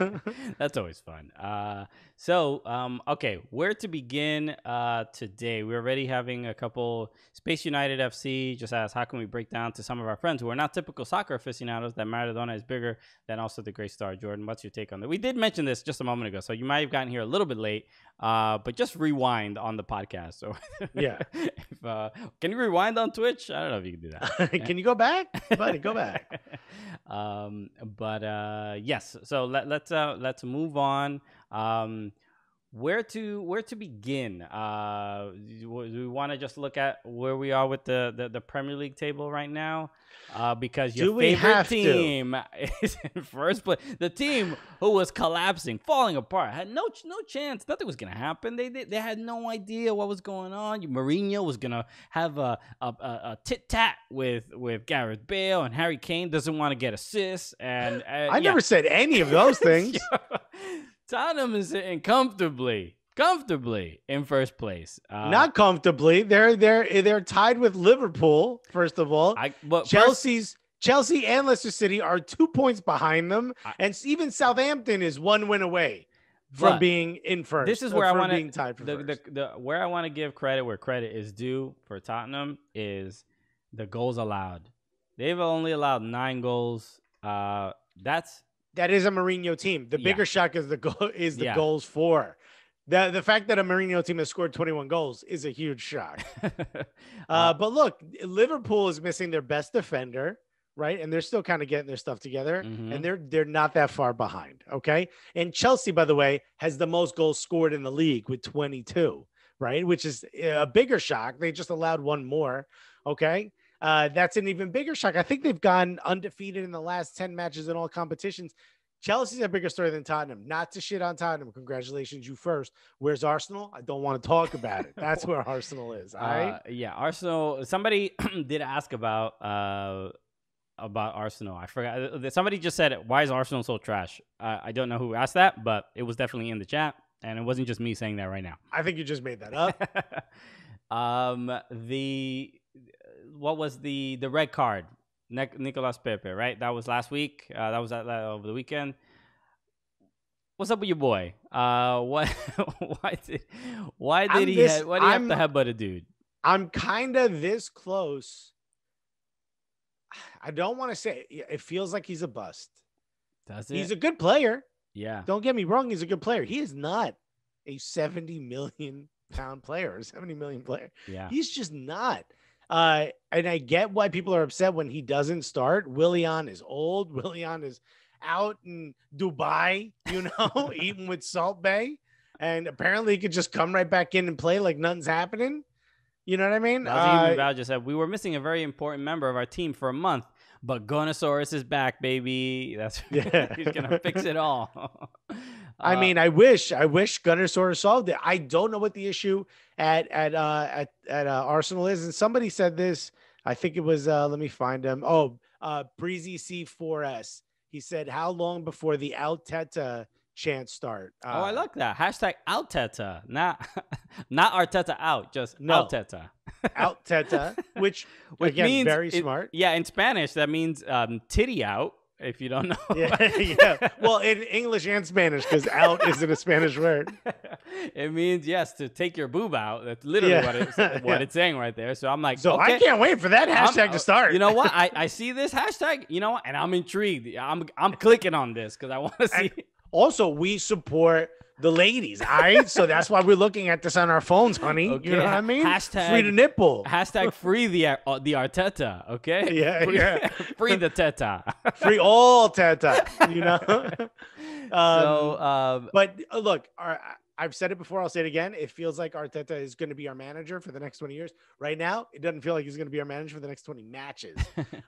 S3: know?
S2: That's always fun. Uh, so, um, okay, where to begin uh, today? We're already having a couple. Space United FC just asked, how can we break down to some of our friends who are not typical soccer aficionados that Maradona is bigger than also the great star Jordan? What's your take on that? We did mention this just a moment ago, so you might have gotten here a little bit late, uh, but just rewind on the podcast. So,
S3: Yeah.
S2: if, uh, can you rewind on Twitch? I don't know if you can do that.
S3: Can you go back, buddy? Go back.
S2: um, but uh, yes, so let, let's uh, let's move on. Um, where to where to begin? Uh, do we want to just look at where we are with the, the, the Premier League table right now? Uh, because your favorite
S3: have to?
S2: team is in first place. The team who was collapsing, falling apart, had no no chance. Nothing was gonna happen. They they, they had no idea what was going on. Mourinho was gonna have a a, a, a tit tat with with Gareth Bale, and Harry Kane doesn't want to get assists. And uh,
S3: I
S2: yeah.
S3: never said any of those things.
S2: Tottenham is sitting comfortably, comfortably in first place. Uh,
S3: Not comfortably. They're they're they're tied with Liverpool. First of all,
S2: I, but first-
S3: Chelsea's Chelsea and Leicester City are two points behind them,
S2: I-
S3: and even Southampton is one win away from being in first.
S2: this is where I want to the, the, the where I want to give credit where credit is due for Tottenham is the goals allowed. They've only allowed nine goals. Uh, that's
S3: that is a Mourinho team. The
S2: Yeah.
S3: bigger shock is the goal is the
S2: Yeah.
S3: goals for. The, the fact that a Mourinho team has scored 21 goals is a huge shock. Uh, but look, Liverpool is missing their best defender, right? And they're still kind of getting their stuff together,
S2: Mhm.
S3: and they're they're not that far behind. Okay, and Chelsea, by the way, has the most goals scored in the league with 22, right? Which is a bigger shock. They just allowed one more. Okay. Uh, that's an even bigger shock. I think they've gone undefeated in the last 10 matches in all competitions. Chelsea's a bigger story than Tottenham. Not to shit on Tottenham. Congratulations, you first. Where's Arsenal? I don't want to talk about it. That's where Arsenal is. All right.
S2: Uh, yeah, Arsenal. Somebody did ask about uh about Arsenal. I forgot. uh, Somebody just said, "Why is Arsenal so trash?" Uh, I don't know who asked that, but it was definitely in the chat, and it wasn't just me saying that right now.
S3: I think you just made that up.
S2: um, the what was the the red card? Nic- Nicolas Pepe, right? That was last week. Uh, that was at, uh, over the weekend. What's up with your boy? Uh, what? why did why did
S3: I'm
S2: he
S3: this-
S2: ha- why did he
S3: I'm-
S2: have to headbutt a dude?
S3: I'm kind of this close. I don't want to say it. it feels like he's a bust.
S2: Does it?
S3: He's a good player.
S2: yeah.
S3: Don't get me wrong. He's a good player. He is not a 70 million pound player, a 70 million player.
S2: Yeah.
S3: He's just not. Uh, and I get why people are upset when he doesn't start. Willian is old. Willian is out in Dubai, you know, eating with Salt Bae. And apparently he could just come right back in and play like nothing's happening. You know what I mean? Uh,
S2: Val just said we were missing a very important member of our team for a month, but Gonosaurus is back, baby. That's
S3: Yeah.
S2: he's gonna fix it all.
S3: I
S2: Uh,
S3: mean, I wish, I wish of solved it. I don't know what the issue at at uh, at at uh, Arsenal is, and somebody said this. I think it was. Uh, let me find him. Oh, uh, Breezy C4S. He said, "How long before the Alteta chants start?" Uh,
S2: oh, I like that hashtag Alteta, not not Arteta out, just
S3: No.
S2: Alteta,
S3: Alteta, which
S2: which
S3: again
S2: means
S3: very
S2: it-
S3: smart.
S2: Yeah, in Spanish that means um, titty out. If you don't know,
S3: Yeah, yeah. Well, in English and Spanish, because "out" isn't a Spanish word.
S2: it means yes to take your boob out. That's literally
S3: Yeah.
S2: what it's what
S3: Yeah.
S2: it's saying right there. So I'm like,
S3: So
S2: okay.
S3: I can't wait for that
S2: I'm-
S3: hashtag
S2: uh,
S3: to start.
S2: You know what? I, I see this hashtag. You know what? And I'm intrigued. I'm I'm clicking on this because I want to see.
S3: Also, we support the ladies. All right. so that's why we're looking at this on our phones, honey.
S2: Okay,
S3: You know what I mean?
S2: hashtag-
S3: free the nipple.
S2: Hashtag free the uh, the Arteta. Okay.
S3: Yeah,
S2: free,
S3: yeah.
S2: free the Teta.
S3: free all teta. You know? um,
S2: so um,
S3: but uh, look, our, I've said it before. I'll say it again. It feels like Arteta is going to be our manager for the next 20 years. Right now, it doesn't feel like he's going to be our manager for the next 20 matches.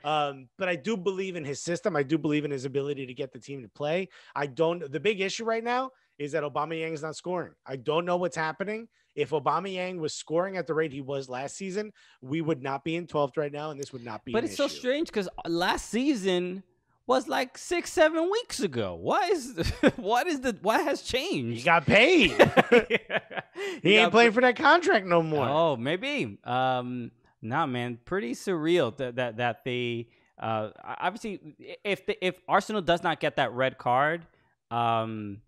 S3: um, but I do believe in his system. I do believe in his ability to get the team to play. I don't. The big issue right now is that Aubameyang's not scoring. I don't know what's happening. If Aubameyang was scoring at the rate he was last season, we would not be in 12th right now, and this would not be.
S2: but it's so strange because last season was like six seven weeks ago. What is what is the what has changed?
S3: He got paid. he ain't playing for that contract no more.
S2: Oh, maybe. Um, nah, man, pretty surreal that that that they uh obviously if the, if Arsenal does not get that red card, um,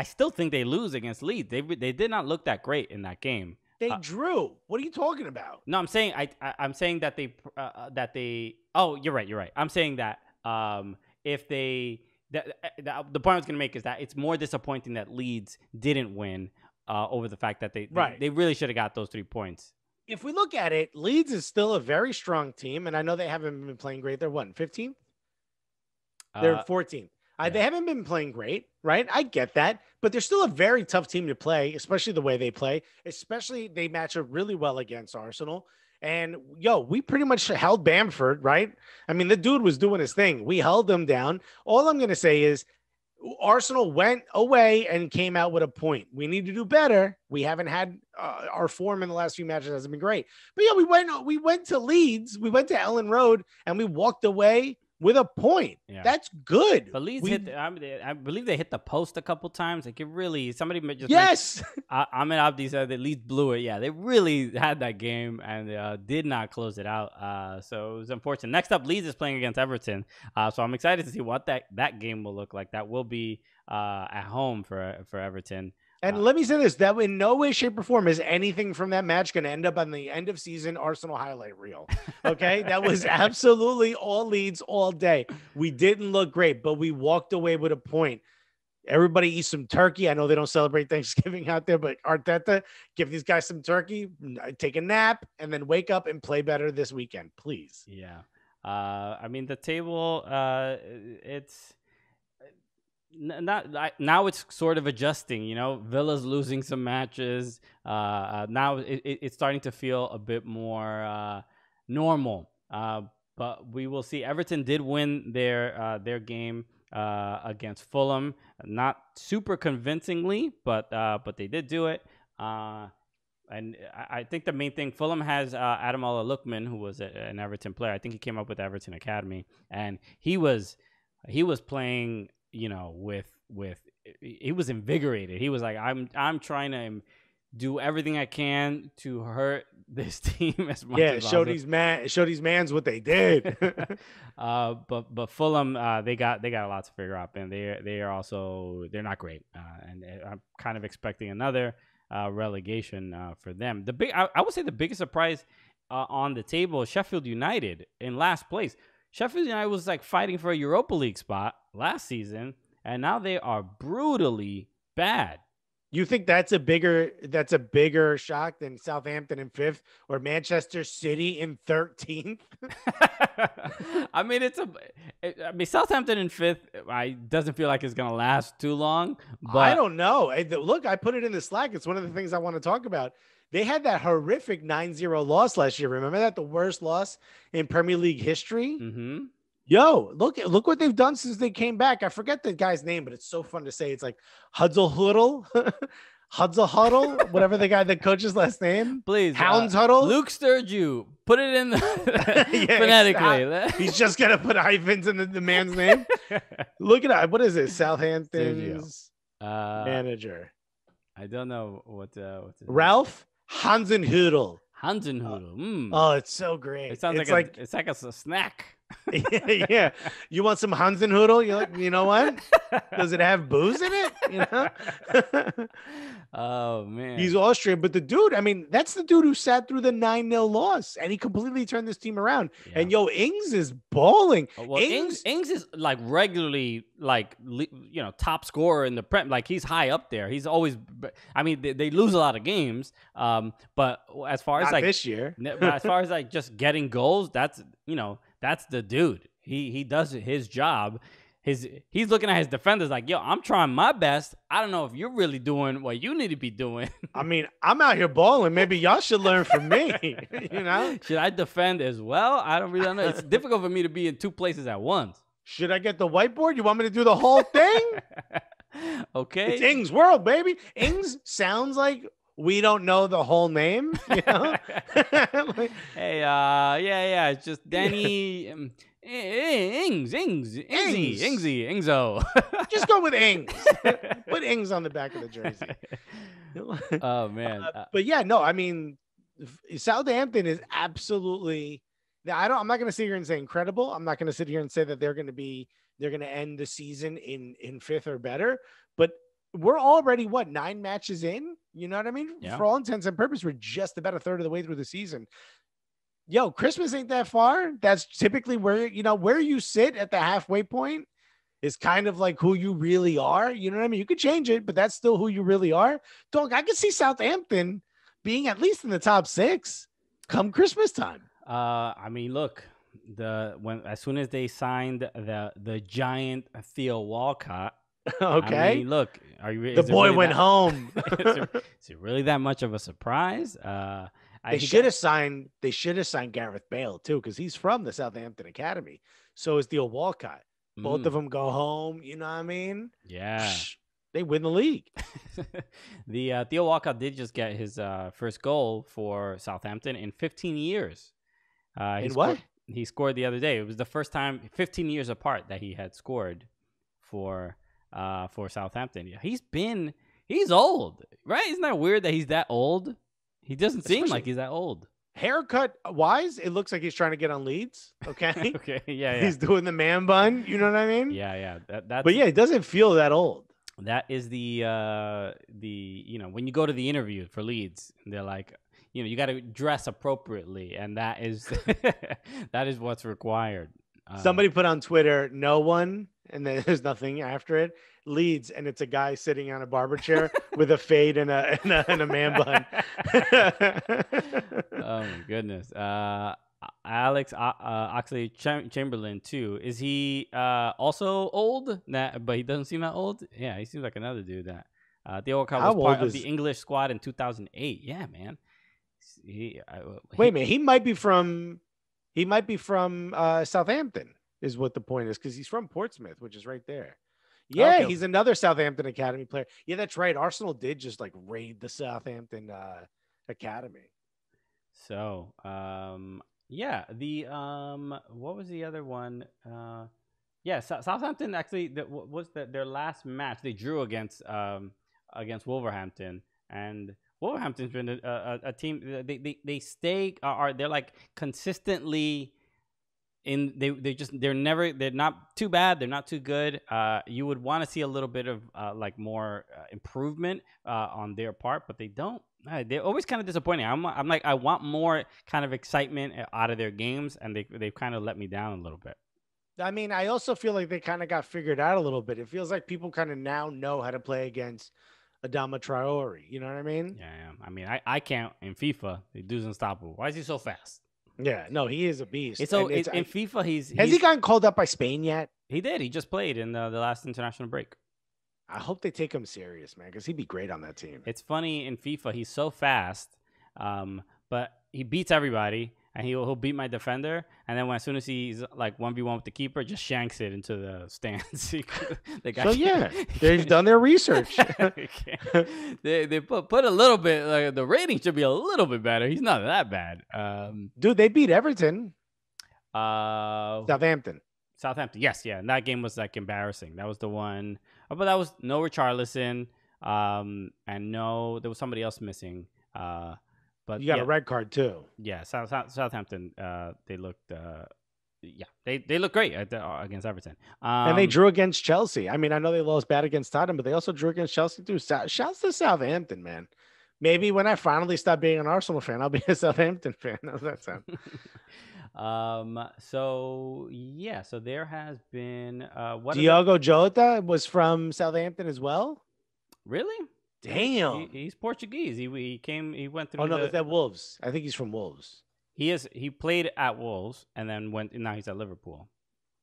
S2: I still think they lose against Leeds. They they did not look that great in that game.
S3: They
S2: uh,
S3: drew. What are you talking about?
S2: No, I'm saying I, I I'm saying that they uh, uh, that they. Oh, you're right. You're right. I'm saying that um if they. That, that, the point I was going to make is that it's more disappointing that Leeds didn't win uh, over the fact that they they,
S3: Right.
S2: they really should have got those three points.
S3: If we look at it, Leeds is still a very strong team, and I know they haven't been playing great. They're what, 15th? They're
S2: Uh,
S3: 14th.
S2: Yeah.
S3: They haven't been playing great, right? I get that, but they're still a very tough team to play, especially the way they play. Especially they match up really well against Arsenal. And yo, we pretty much held Bamford, right? I mean, the dude was doing his thing. We held them down. All I'm gonna say is Arsenal went away and came out with a point. We need to do better. We haven't had uh, our form in the last few matches hasn't been great. But yeah, we went we went to Leeds, we went to Elland Road, and we walked away with a point.
S2: Yeah.
S3: That's good.
S2: But Leeds
S3: We-
S2: hit. The, I, I believe they hit the post a couple times. Like it really. Somebody just.
S3: yes.
S2: I, Ahmed Abdi said that Leeds blew it. Yeah, they really had that game and uh, did not close it out. Uh, so it was unfortunate. Next up, Leeds is playing against Everton. Uh, so I'm excited to see what that, that game will look like. That will be uh, at home for for Everton.
S3: And
S2: Uh,
S3: let me say this: that in no way, shape, or form is anything from that match going to end up on the end of season Arsenal highlight reel. Okay, that was absolutely all Leeds all day. We didn't look great, but we walked away with a point. Everybody eat some turkey. I know they don't celebrate Thanksgiving out there, but Arteta, give these guys some turkey, take a nap, and then wake up and play better this weekend, please.
S2: Yeah. Uh, I mean, the table, uh, it's not now it's sort of adjusting, you know, Villa's losing some matches. Uh, uh now it, it, it's starting to feel a bit more, uh, normal. Uh, but we will see. Everton did win their, uh, their game, against Fulham, not super convincingly, but, but they did do it. And I think the main thing Fulham has uh, Ademola Lookman, who was a, an Everton player. I think he came up with Everton Academy, and he was he was playing, you know, with with he was invigorated. He was like, I'm I'm trying to do everything I can to hurt this team as much.
S3: Yeah,
S2: as
S3: show these man, show these mans what they did.
S2: uh, but but Fulham, uh, they got they got a lot to figure out, and they they are also they're not great, uh, and I'm kind of expecting another uh, relegation uh, for them. The big, I, I would say, the biggest surprise uh, on the table Sheffield United in last place. Sheffield United was like fighting for a Europa League spot last season, and now they are brutally bad.
S3: You think that's a bigger that's a bigger shock than Southampton in fifth or Manchester City in thirteenth?
S2: I mean, it's a. It, I mean, Southampton in fifth. I doesn't feel like it's gonna last too long. But
S3: I don't know. I- Look, I put it in the Slack. It's one of the things I want to talk about. They had that horrific 9-0 loss last year. Remember that? The worst loss in Premier League history.
S2: Mm-hmm.
S3: Yo, look look what they've done since they came back. I forget the guy's name, but it's so fun to say. It's like Huddle Huddle, Huddle Huddle, whatever the guy that coaches last name.
S2: Please, uh,
S3: Hounds Huddle.
S2: Luke Stergiou. Put it in the
S3: Yeah,
S2: phonetically.
S3: He's just gonna put hyphens in the, the man's name. Look at that. What is it? Southampton's
S2: uh,
S3: manager.
S2: I don't know what. Uh, what's his name?
S3: Ralph Hansenhudel.
S2: Hansenhudel. Mm.
S3: Oh, it's so great.
S2: it sounds
S3: it's
S2: like,
S3: like,
S2: a, it's like a snack.
S3: Yeah, yeah. You want some Hansenhudel? You're like, you know what? Does it have booze in it? You know?
S2: oh man,
S3: He's Austrian, but the dude, I mean, that's the dude who sat through the 9 0 loss and he completely turned this team around.
S2: Yeah.
S3: And yo, Ings is balling.
S2: Uh, Well, Ings,
S3: Ings-
S2: is like regularly like you know top scorer in the prem. Like he's high up there. He's always. I mean, they, they lose a lot of games. Um, but as far as
S3: Not
S2: like
S3: this year.
S2: As far as like just getting goals, that's you know that's the dude. He he does his job. His he's looking at his defenders like, yo, I'm trying my best. I don't know if you're really doing what you need to be doing.
S3: I mean, I'm out here balling. Maybe y'all should learn from me. you know,
S2: Should I defend as well? I don't really know. It's difficult for me to be in two places at once.
S3: should I get the whiteboard? You want me to do the whole thing?
S2: okay.
S3: It's Ings World, baby. Ings sounds like we don't know the whole name. You know, Like,
S2: hey, uh, yeah, yeah, it's just Danny um, I- I- Ings, Ings, Ingsy,
S3: Ings.
S2: Ingsy, Ingzo.
S3: just go with Ings. Put Ings on the back of the jersey.
S2: oh man,
S3: Uh, but yeah, no, I mean, Southampton is absolutely. I don't. I'm not going to sit here and say incredible. I'm not going to sit here and say that they're going to be. They're going to end the season in in fifth or better. We're already what nine matches in. You know what I mean?
S2: Yeah.
S3: For all intents and purposes, we're just about a third of the way through the season. Yo, Christmas ain't that far. That's typically where you know where you sit at the halfway point is kind of like who you really are. You know what I mean? You could change it, but that's still who you really are. Dog, I could see Southampton being at least in the top six come Christmas time.
S2: Uh, I mean, look, the when as soon as they signed the the giant Theo Walcott,
S3: okay.
S2: I mean, look, are you?
S3: the boy
S2: really
S3: went
S2: that-
S3: home.
S2: is, it, is it really that much of a surprise? Uh,
S3: they should have signed. They should have signed Gareth Bale too, because he's from the Southampton Academy. So is Theo Walcott. Both
S2: Mm,
S3: of them go home. You know what I mean?
S2: Yeah.
S3: Psh, They win the league.
S2: the uh, Theo Walcott did just get his uh, first goal for Southampton in 15 years. Uh,
S3: In
S2: scored-
S3: what?
S2: he scored the other day. It was the first time, 15 years apart, that he had scored for uh, for Southampton. Yeah, he's been he's old, right? Isn't that weird that he's that old? He doesn't seem
S3: Especially-
S2: like he's that old.
S3: Haircut wise, it looks like he's trying to get on Leeds. Okay.
S2: okay, yeah, yeah,
S3: He's doing the man bun. You know what I mean?
S2: yeah, yeah. That that's
S3: But yeah, he doesn't feel that old.
S2: that is the uh the you know when you go to the interview for Leeds they're like you know you got to dress appropriately and that is that is what's required Uh,
S3: Somebody put on Twitter, no one, and then there's nothing after it. Leeds, and it's a guy sitting on a barber chair with a fade and a and a, and a man bun.
S2: oh my goodness. Uh alex uh, uh Oxlade Cham- chamberlain too. Is he uh also old? Nah, but he doesn't seem that old? Yeah he seems like another dude that uh Theo Walcott was part
S3: old
S2: of the english squad in 2008 yeah man. He, I,
S3: Wait a
S2: he-
S3: minute, he might be from he might be from uh, Southampton, is what the point is, because he's from Portsmouth, which is right there. Yeah,
S2: Okay.
S3: he's another Southampton Academy player. Yeah, that's right. Arsenal did just like raid the Southampton uh, Academy.
S2: So, um, yeah, the um, what was the other one? Uh, yeah, Sou- Southampton actually the, what was the, their last match they drew against um against Wolverhampton, and Wolverhampton's been a, a, a team they they they stay are are- they're like consistently in they they just they're never they're not too bad they're not too good uh you would want to see a little bit of uh, like more uh, improvement uh on their part but they don't uh, they're always kind of disappointing i'm i'm like i want more kind of excitement uh, out of their games and they they've kind of let me down a little bit
S3: I mean, I also feel like they kind of got figured out a little bit. It feels like people kind of now know how to play against Adama Traore. You know what I mean?
S2: yeah, yeah. i mean i i can't in fifa the dude's unstoppable why is he so fast
S3: Yeah, no, he is a beast.
S2: it's so
S3: and it's-
S2: in fifa he's,
S3: has he gotten called up by Spain yet?
S2: he did he just played in the, the last international break
S3: I hope they take him serious, man, because he'd be great on that team.
S2: It's funny in FIFA, he's so fast, um, but he beats everybody, and he'll, he'll beat my defender, and then when, as soon as he's like one v one with the keeper, just shanks it into the stands. the guy
S3: So yeah, they've done their research.
S2: they they put put a little bit. Like, the rating should be a little bit better. He's not that bad. Um,
S3: Dude, they beat Everton,
S2: uh,
S3: Southampton.
S2: Southampton. Yes, yeah. And that game was like embarrassing. That was the one. Oh, but that was no Richarlison. Um, and no, there was somebody else missing. Uh, but
S3: You got
S2: yeah,
S3: a red card too.
S2: yeah. South, South, Southampton. Uh, they looked. Uh, yeah, they they look great at uh, against Everton. Um,
S3: and they drew against Chelsea. I mean, I know they lost bad against Tottenham, but they also drew against Chelsea too. Sou- Shouts to Southampton, man. Maybe when I finally stop being an Arsenal fan, I'll be a Southampton fan. How's that sound?
S2: um. So yeah. So there has been. Uh. What?
S3: Diogo Jota was from Southampton as well.
S2: really?
S3: Damn.
S2: He, he's Portuguese. He he came. He went through.
S3: oh no,
S2: the,
S3: that's at Wolves. I think he's from Wolves.
S2: He is. He played at Wolves and then went. Now he's at Liverpool.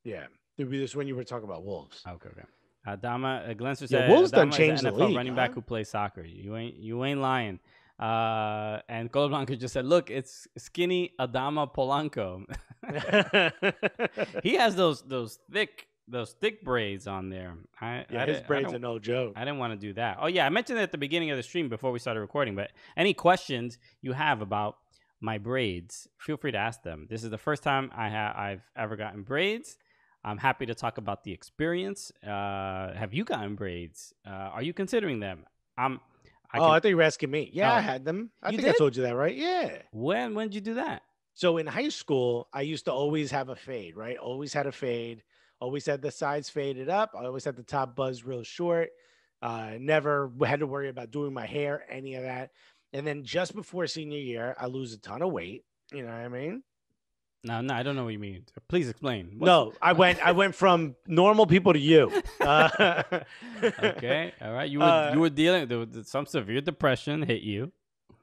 S3: Yeah, this when you were talking about Wolves.
S2: Okay. Okay. Adama uh, Glenster
S3: Yeah,
S2: said
S3: Wolves done
S2: Adama is
S3: changed the
S2: NFL
S3: league,
S2: running back
S3: huh?
S2: who plays soccer. You ain't you ain't lying. Uh, and Colblanco just said, "Look, it's skinny Adama Polanco. he has those those thick those thick braids on there. I,
S3: yeah,
S2: I
S3: his
S2: I
S3: braids are no joke.
S2: I didn't want to do that. Oh yeah, I mentioned it at the beginning of the stream before we started recording. But any questions you have about my braids, feel free to ask them. This is the first time I have I've ever gotten braids. I'm happy to talk about the experience. Uh, have you gotten braids? Uh, are you considering them? I'm. I
S3: oh,
S2: can-
S3: I thought you were asking me. Yeah, I
S2: Oh.
S3: had them. I
S2: You
S3: think I told you that, right? Yeah.
S2: when when did you do that?
S3: So in high school, I used to always have a fade, right? Always had a fade. Always had the sides faded up. I always had the top buzz real short. Uh, never had to worry about doing my hair, any of that. And then just before senior year, I lose a ton of weight. You know what I mean?
S2: No, no, I don't know what you mean. Please explain. What's-
S3: no, I went. I went from normal people to you. Uh,
S2: okay, all right. You were
S3: Uh,
S2: you were dealing was some severe depression hit you.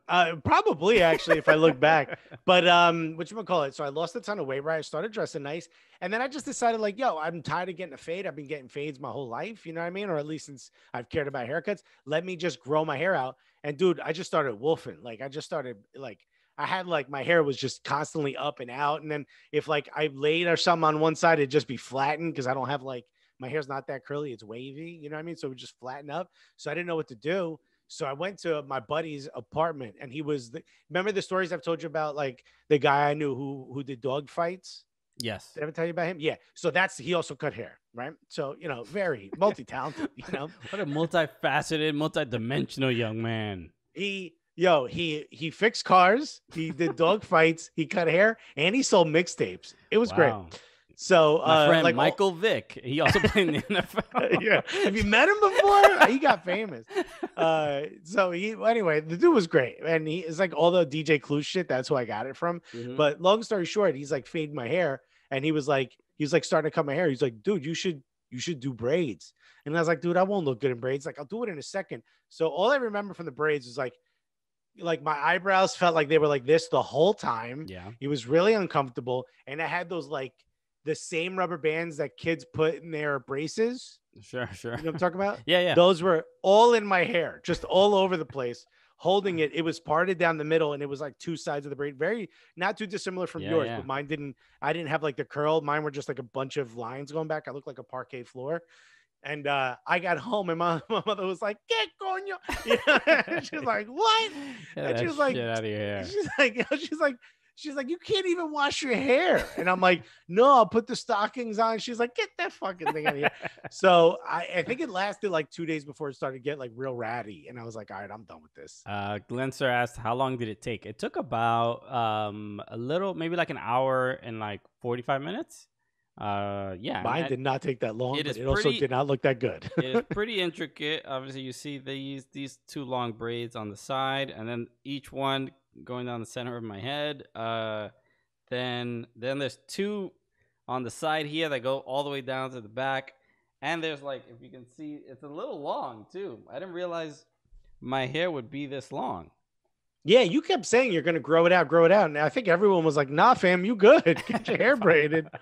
S3: Uh, probably actually, if I look back. But um, what you call it? So I lost a ton of weight, right? I started dressing nice, and then I just decided, like, yo, I'm tired of getting a fade. I've been getting fades my whole life, you know what I mean? Or at least since I've cared about haircuts. Let me just grow my hair out. And dude, I just started wolfing. Like, I just started like. I had like my hair was just constantly up and out, and then if like I laid or something on one side, it'd just be flattened because I don't have like my hair's not that curly; it's wavy. You know what I mean? So it would just flatten up. So I didn't know what to do. So I went to my buddy's apartment and he was the, remember the stories I've told you about like the guy I knew who who did dog fights?
S2: Yes.
S3: Did I ever tell you about him? Yeah. So that's he also cut hair, right? So you know, very multi-talented. You know,
S2: What a multifaceted, multi-dimensional young man.
S3: he yo he he fixed cars, he did dog fights, he cut hair, and he sold mixtapes. It was great. So
S2: My
S3: uh,
S2: friend
S3: like
S2: Michael Vick. He also played in the NFL.
S3: yeah. Have you met him before? he got famous. Uh, so he anyway, the dude was great, and he is like all the DJ Clue shit. That's who I got it from.
S2: Mhm.
S3: But long story short, he's like fading my hair, and he was like, he was like starting to cut my hair. He's like, dude, you should you should do braids. And I was like, dude, I won't look good in braids. Like, I'll do it in a second. So all I remember from the braids is like, like my eyebrows felt like they were like this the whole time.
S2: yeah.
S3: It was really uncomfortable, and I had those like the same rubber bands that kids put in their braces.
S2: Sure, sure.
S3: You know what I'm talking about?
S2: Yeah, yeah.
S3: Those were all in my hair, just all over the place, holding it. It was parted down the middle, and it was like two sides of the braid. Very not too dissimilar from
S2: Yeah,
S3: yours,
S2: yeah.
S3: but mine didn't. I didn't have like the curl. Mine were just like a bunch of lines going back. I looked like a parquet floor. And uh, I got home, and my, my mother was like, "Get coño!" You know? she was like, "What?"
S2: Get
S3: and she was like,
S2: shit out of hair.
S3: She's like, she's like, she's like, you can't even wash your hair. And I'm like, no, I'll put the stockings on. She's like, get that fucking thing out of here. So I, I think it lasted like two days before it started to get like real ratty. And I was like, all right, I'm done with this.
S2: Uh, Glenn Sir asked, "How long did it take?" It took about um a little, maybe like an hour and like forty-five minutes. Uh, yeah,
S3: Mine
S2: and
S3: did not take that long,
S2: it
S3: but it also did not look that good.
S2: it is pretty intricate. Obviously, you see these these two long braids on the side, and then each one going down the center of my head. Uh, then then there's two on the side here that go all the way down to the back, and there's like if you can see, it's a little long too. I didn't realize my hair would be this long.
S3: yeah, you kept saying you're going to grow it out, grow it out. And I think everyone was like, nah, fam, you good. Get your hair braided.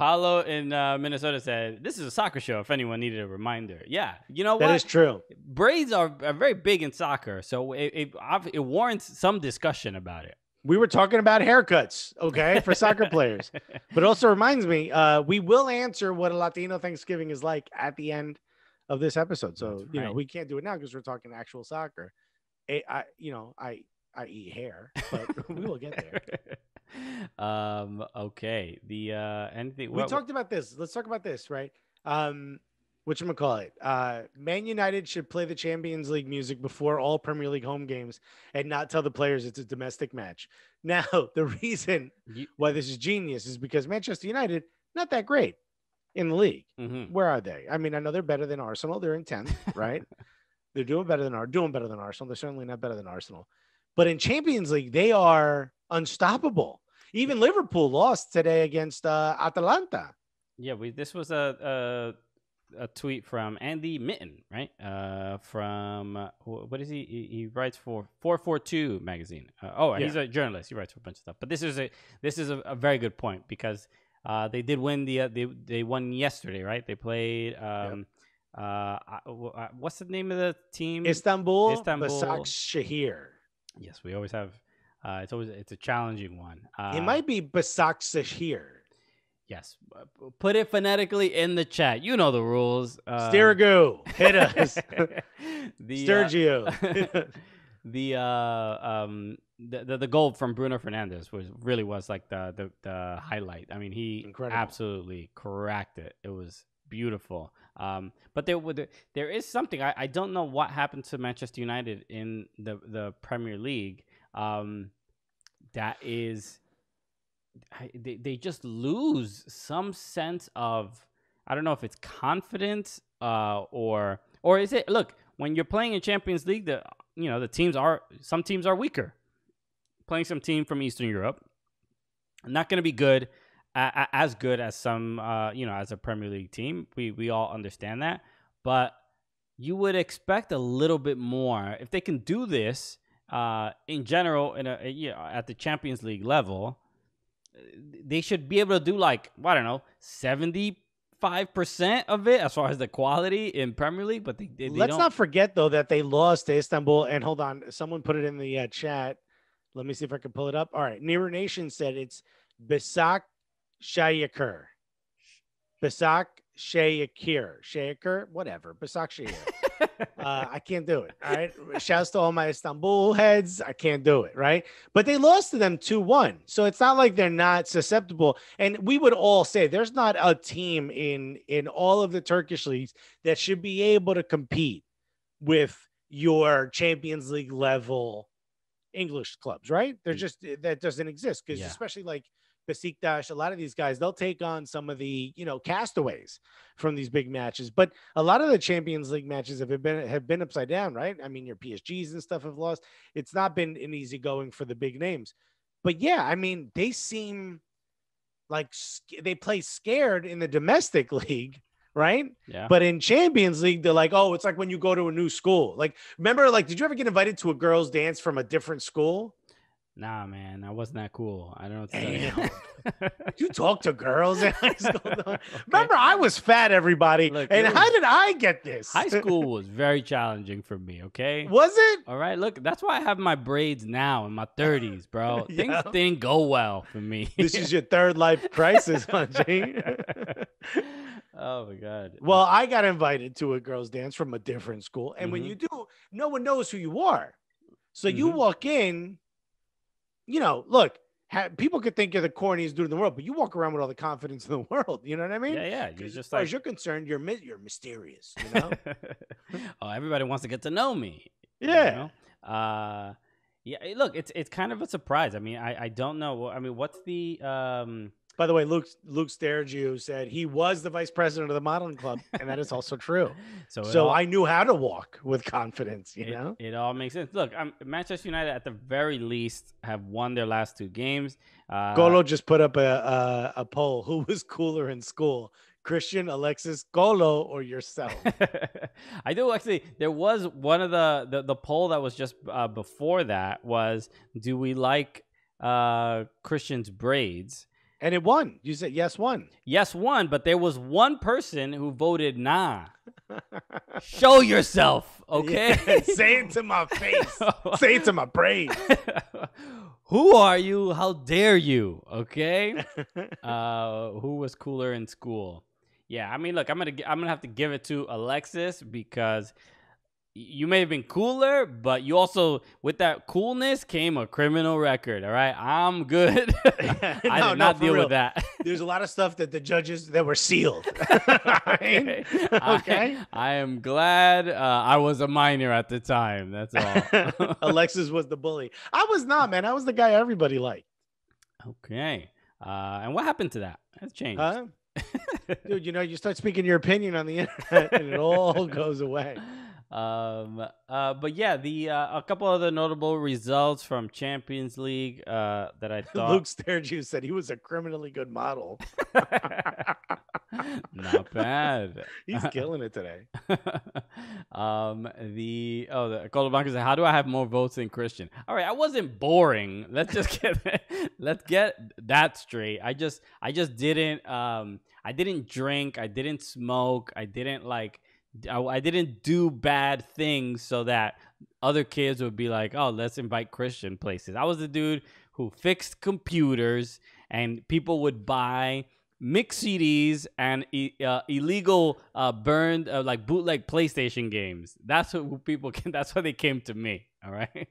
S2: Paulo in uh, Minnesota said, "This is a soccer show. If anyone needed a reminder, yeah, you know
S3: That
S2: what?
S3: is true.
S2: braids are, are very big in soccer, so it, it it warrants some discussion about it.
S3: We were talking about haircuts, okay, for soccer players. But it also reminds me, uh, we will answer what a Latino Thanksgiving is like at the end of this episode. So
S2: That's
S3: you know we can't do it now because we're talking actual soccer. I, I you know I I eat hair, but we will get there.
S2: um. Okay. The uh. Anything.
S3: We
S2: what-
S3: talked about this. Let's talk about this, right? Um, what you call it? Uh, Man United should play the Champions League music before all Premier League home games and not tell the players it's a domestic match. Now, the reason why this is genius is because Manchester United not that great in the league.
S2: mhm.
S3: Where are they? I mean, I know they're better than Arsenal. They're in 10th, right? they're doing better than are doing better than Arsenal. They're certainly not better than Arsenal. But in Champions League, they are unstoppable. Even Liverpool lost today against uh, Atalanta.
S2: Yeah. We. This was a. a a tweet from Andy Mitten, right? Uh, from uh, what is he? He, he writes for 442 magazine. Uh, oh, he's a journalist. He writes for a bunch of stuff. But this is a this is a, a very good point because uh, they did win the uh, they they won yesterday, right? They played. Um, uh, w- uh, what's the name of the team?
S3: Istanbul,
S2: Istanbul.
S3: Basak Shahir.
S2: yes, we always have. Uh, it's always it's a challenging one. Uh,
S3: it might be Basak Shahir.
S2: yes. Uh, Put it phonetically in the chat. You know the rules. Uh,
S3: hit us.
S2: the uh,
S3: Stergiou.
S2: the uh um the, the the goal from Bruno Fernandes was really was like the the, the highlight. I mean, he
S3: Incredible.
S2: absolutely cracked it. It was beautiful. Um, but there would there is something I, I don't know what happened to Manchester United in the the Premier League. Um, that is, they they just lose some sense of I don't know if it's confidence uh or or is it look when you're playing in Champions League the you know the teams are some teams are weaker. Playing some team from Eastern Europe not going to be good a- as good as some uh you know as a Premier League team. We we all understand that. But you would expect a little bit more. If they can do this uh in general in a you know at the Champions League level they should be able to do like I don't know seventy five percent of it as far as the quality in Premier League, but they, they, they
S3: Let's
S2: don't.
S3: not forget though that they lost to Istanbul. And hold on, someone put it in the uh, chat. Let me see if I can pull it up. All right, Nearer Nation said it's Basak Shayakir. Basak Shayakir. Shayakir, whatever. Basak Shayakir. Uh, I can't do it. All right. Shouts to all my Istanbul heads. I can't do it. Right. But they lost to them 2 1. So it's not like they're not susceptible. And we would all say there's not a team in in all of the Turkish leagues that should be able to compete with your Champions League level English clubs, right? They're just that doesn't exist because
S2: Yeah.
S3: especially like Besiktas, a lot of these guys, they'll take on some of the you know castaways from these big matches. But a lot of the Champions League matches have been have been upside down, right? I mean, your PSGs and stuff have lost. It's not been an easy going for the big names. But yeah, I mean, they seem like they play scared in the domestic league, right?
S2: yeah.
S3: But in Champions League, they're like, oh, it's like when you go to a new school. Like, remember, like, did you ever get invited to a girls' dance from a different school?
S2: Nah, man, I wasn't that cool. I don't know what to tell you.
S3: You talk to girls in high school? though? Remember, I was fat, everybody.
S2: Look,
S3: and
S2: it
S3: how did I get this?
S2: High school was very challenging for me. Okay.
S3: was it?
S2: All right, look, that's why I have my braids now in my 30s, bro. Things didn't go well for me.
S3: This is your third life crisis, huh, G?
S2: oh my god.
S3: well, I got invited to a girls' dance from a different school. And when
S2: Mhm.
S3: you do, no one knows who you are. So you
S2: Mhm.
S3: walk in, you know, look, ha- people could think you're the corniest dude in the world, but you walk around with all the confidence in the world. You know what I mean?
S2: yeah, yeah. You're
S3: 'Cause as far
S2: like
S3: as you're concerned, you're mi- you're mysterious. You know?
S2: oh, everybody wants to get to know me. you
S3: yeah.
S2: know? Uh, yeah. Look, it's it's kind of a surprise. I mean, I I don't know. I mean, what's the um?
S3: By the way, Luke Luke Stergiou said he was the vice president of the modeling club, and that is also true.
S2: So
S3: so
S2: all-
S3: I knew how to walk with confidence. You
S2: it,
S3: know.
S2: it all makes sense. Look, um, Manchester United at the very least have won their last two games. Uh,
S3: Golo just put up a, a a poll: who was cooler in school, Christian, Alexis, Golo, or yourself?
S2: I do actually. There was one of the the, the poll that was just uh, before that was, do we like uh, Christian's braids?
S3: And it won. You said yes, won.
S2: Yes, won. but there was one person who voted nah. Show yourself, okay?
S3: Yeah, say it to my face. say it to my brain.
S2: who are you? How dare you? Okay. uh, who was cooler in school? Yeah, I mean, look, I'm gonna I'm gonna have to give it to Alexis because you may have been cooler, but you also with that coolness came a criminal record. All right, I'm good. I
S3: No,
S2: did not deal
S3: real.
S2: with that.
S3: There's a lot of stuff that the judges that were sealed.
S2: okay.
S3: okay.
S2: I, I am glad uh, I was a minor at the time. That's all.
S3: Alexis was the bully. I was not, man. I was the guy everybody liked.
S2: okay. Uh, and what happened to that? That's changed.
S3: Huh? Dude, you know, you start speaking your opinion on the internet and it all goes away.
S2: Um, uh, but yeah, the uh, a couple other notable results from Champions League uh, that I thought
S3: Luke Stergiou said he was a criminally good model.
S2: not bad.
S3: He's killing it today.
S2: um, the oh, the Colo Blanco said, "How do I have more votes than Christian?" All right, I wasn't boring. Let's just get let's get that straight. I just I just didn't um I didn't drink. I didn't smoke. I didn't like. I, I didn't do bad things so that other kids would be like, "Oh, let's invite Christian places." I was the dude who fixed computers, and people would buy mix CDs and uh, illegal uh, burned uh, like bootleg PlayStation games. That's what people can. That's why they came to me. All right.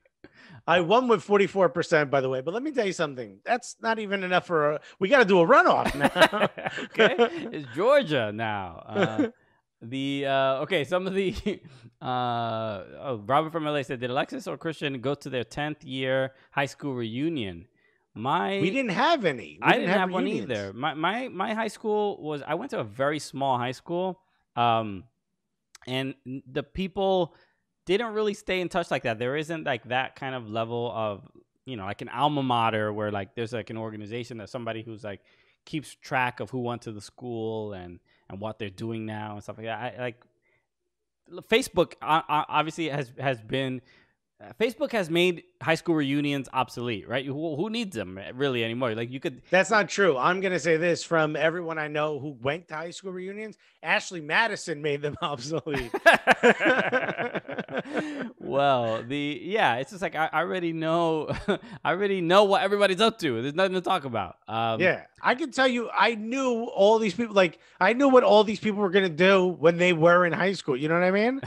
S3: I won with 44%, by the way. But let me tell you something. That's not even enough for a. We got to do a runoff now.
S2: okay, it's Georgia now. The uh, okay, some of the uh, oh, Robert from LA said, "Did Alexis or Christian go to their tenth year high school reunion?" My
S3: we didn't have any. We
S2: I didn't have, one either. My my my high school was I went to a very small high school, um, and the people didn't really stay in touch like that. There isn't like that kind of level of you know like an alma mater where like there's like an organization that somebody who's like keeps track of who went to the school and and what they're doing now and stuff like that. I like Facebook obviously has has been uh, Facebook has made high school reunions obsolete, right? Who, who needs them really anymore? Like you could.
S3: That's not true. I'm gonna say this from everyone I know who went to high school reunions. Ashley Madison made them obsolete.
S2: well, the yeah, it's just like I, I already know, I already know what everybody's up to. There's nothing to talk about. Um,
S3: yeah, I can tell you, I knew all these people. Like I knew what all these people were gonna do when they were in high school. You know what I mean?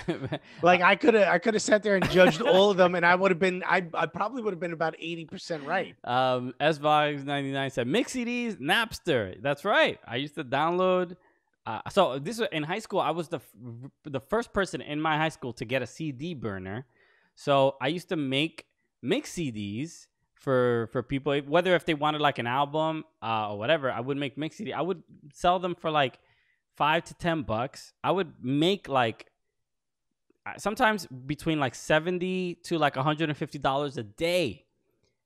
S3: like I could have, I could have sat there and judged all of them, and I would have been, I, I probably would have been about eighty percent right.
S2: Um, S ninety nine said Mix CDs, Napster. That's right. I used to download. Uh, so this was in high school. I was the the first person in my high school to get a CD burner. So I used to make mix CDs for for people, whether if they wanted like an album uh, or whatever. I would make mix CD. I would sell them for like five to ten bucks. I would make like sometimes between like 70 to like 150 dollars a day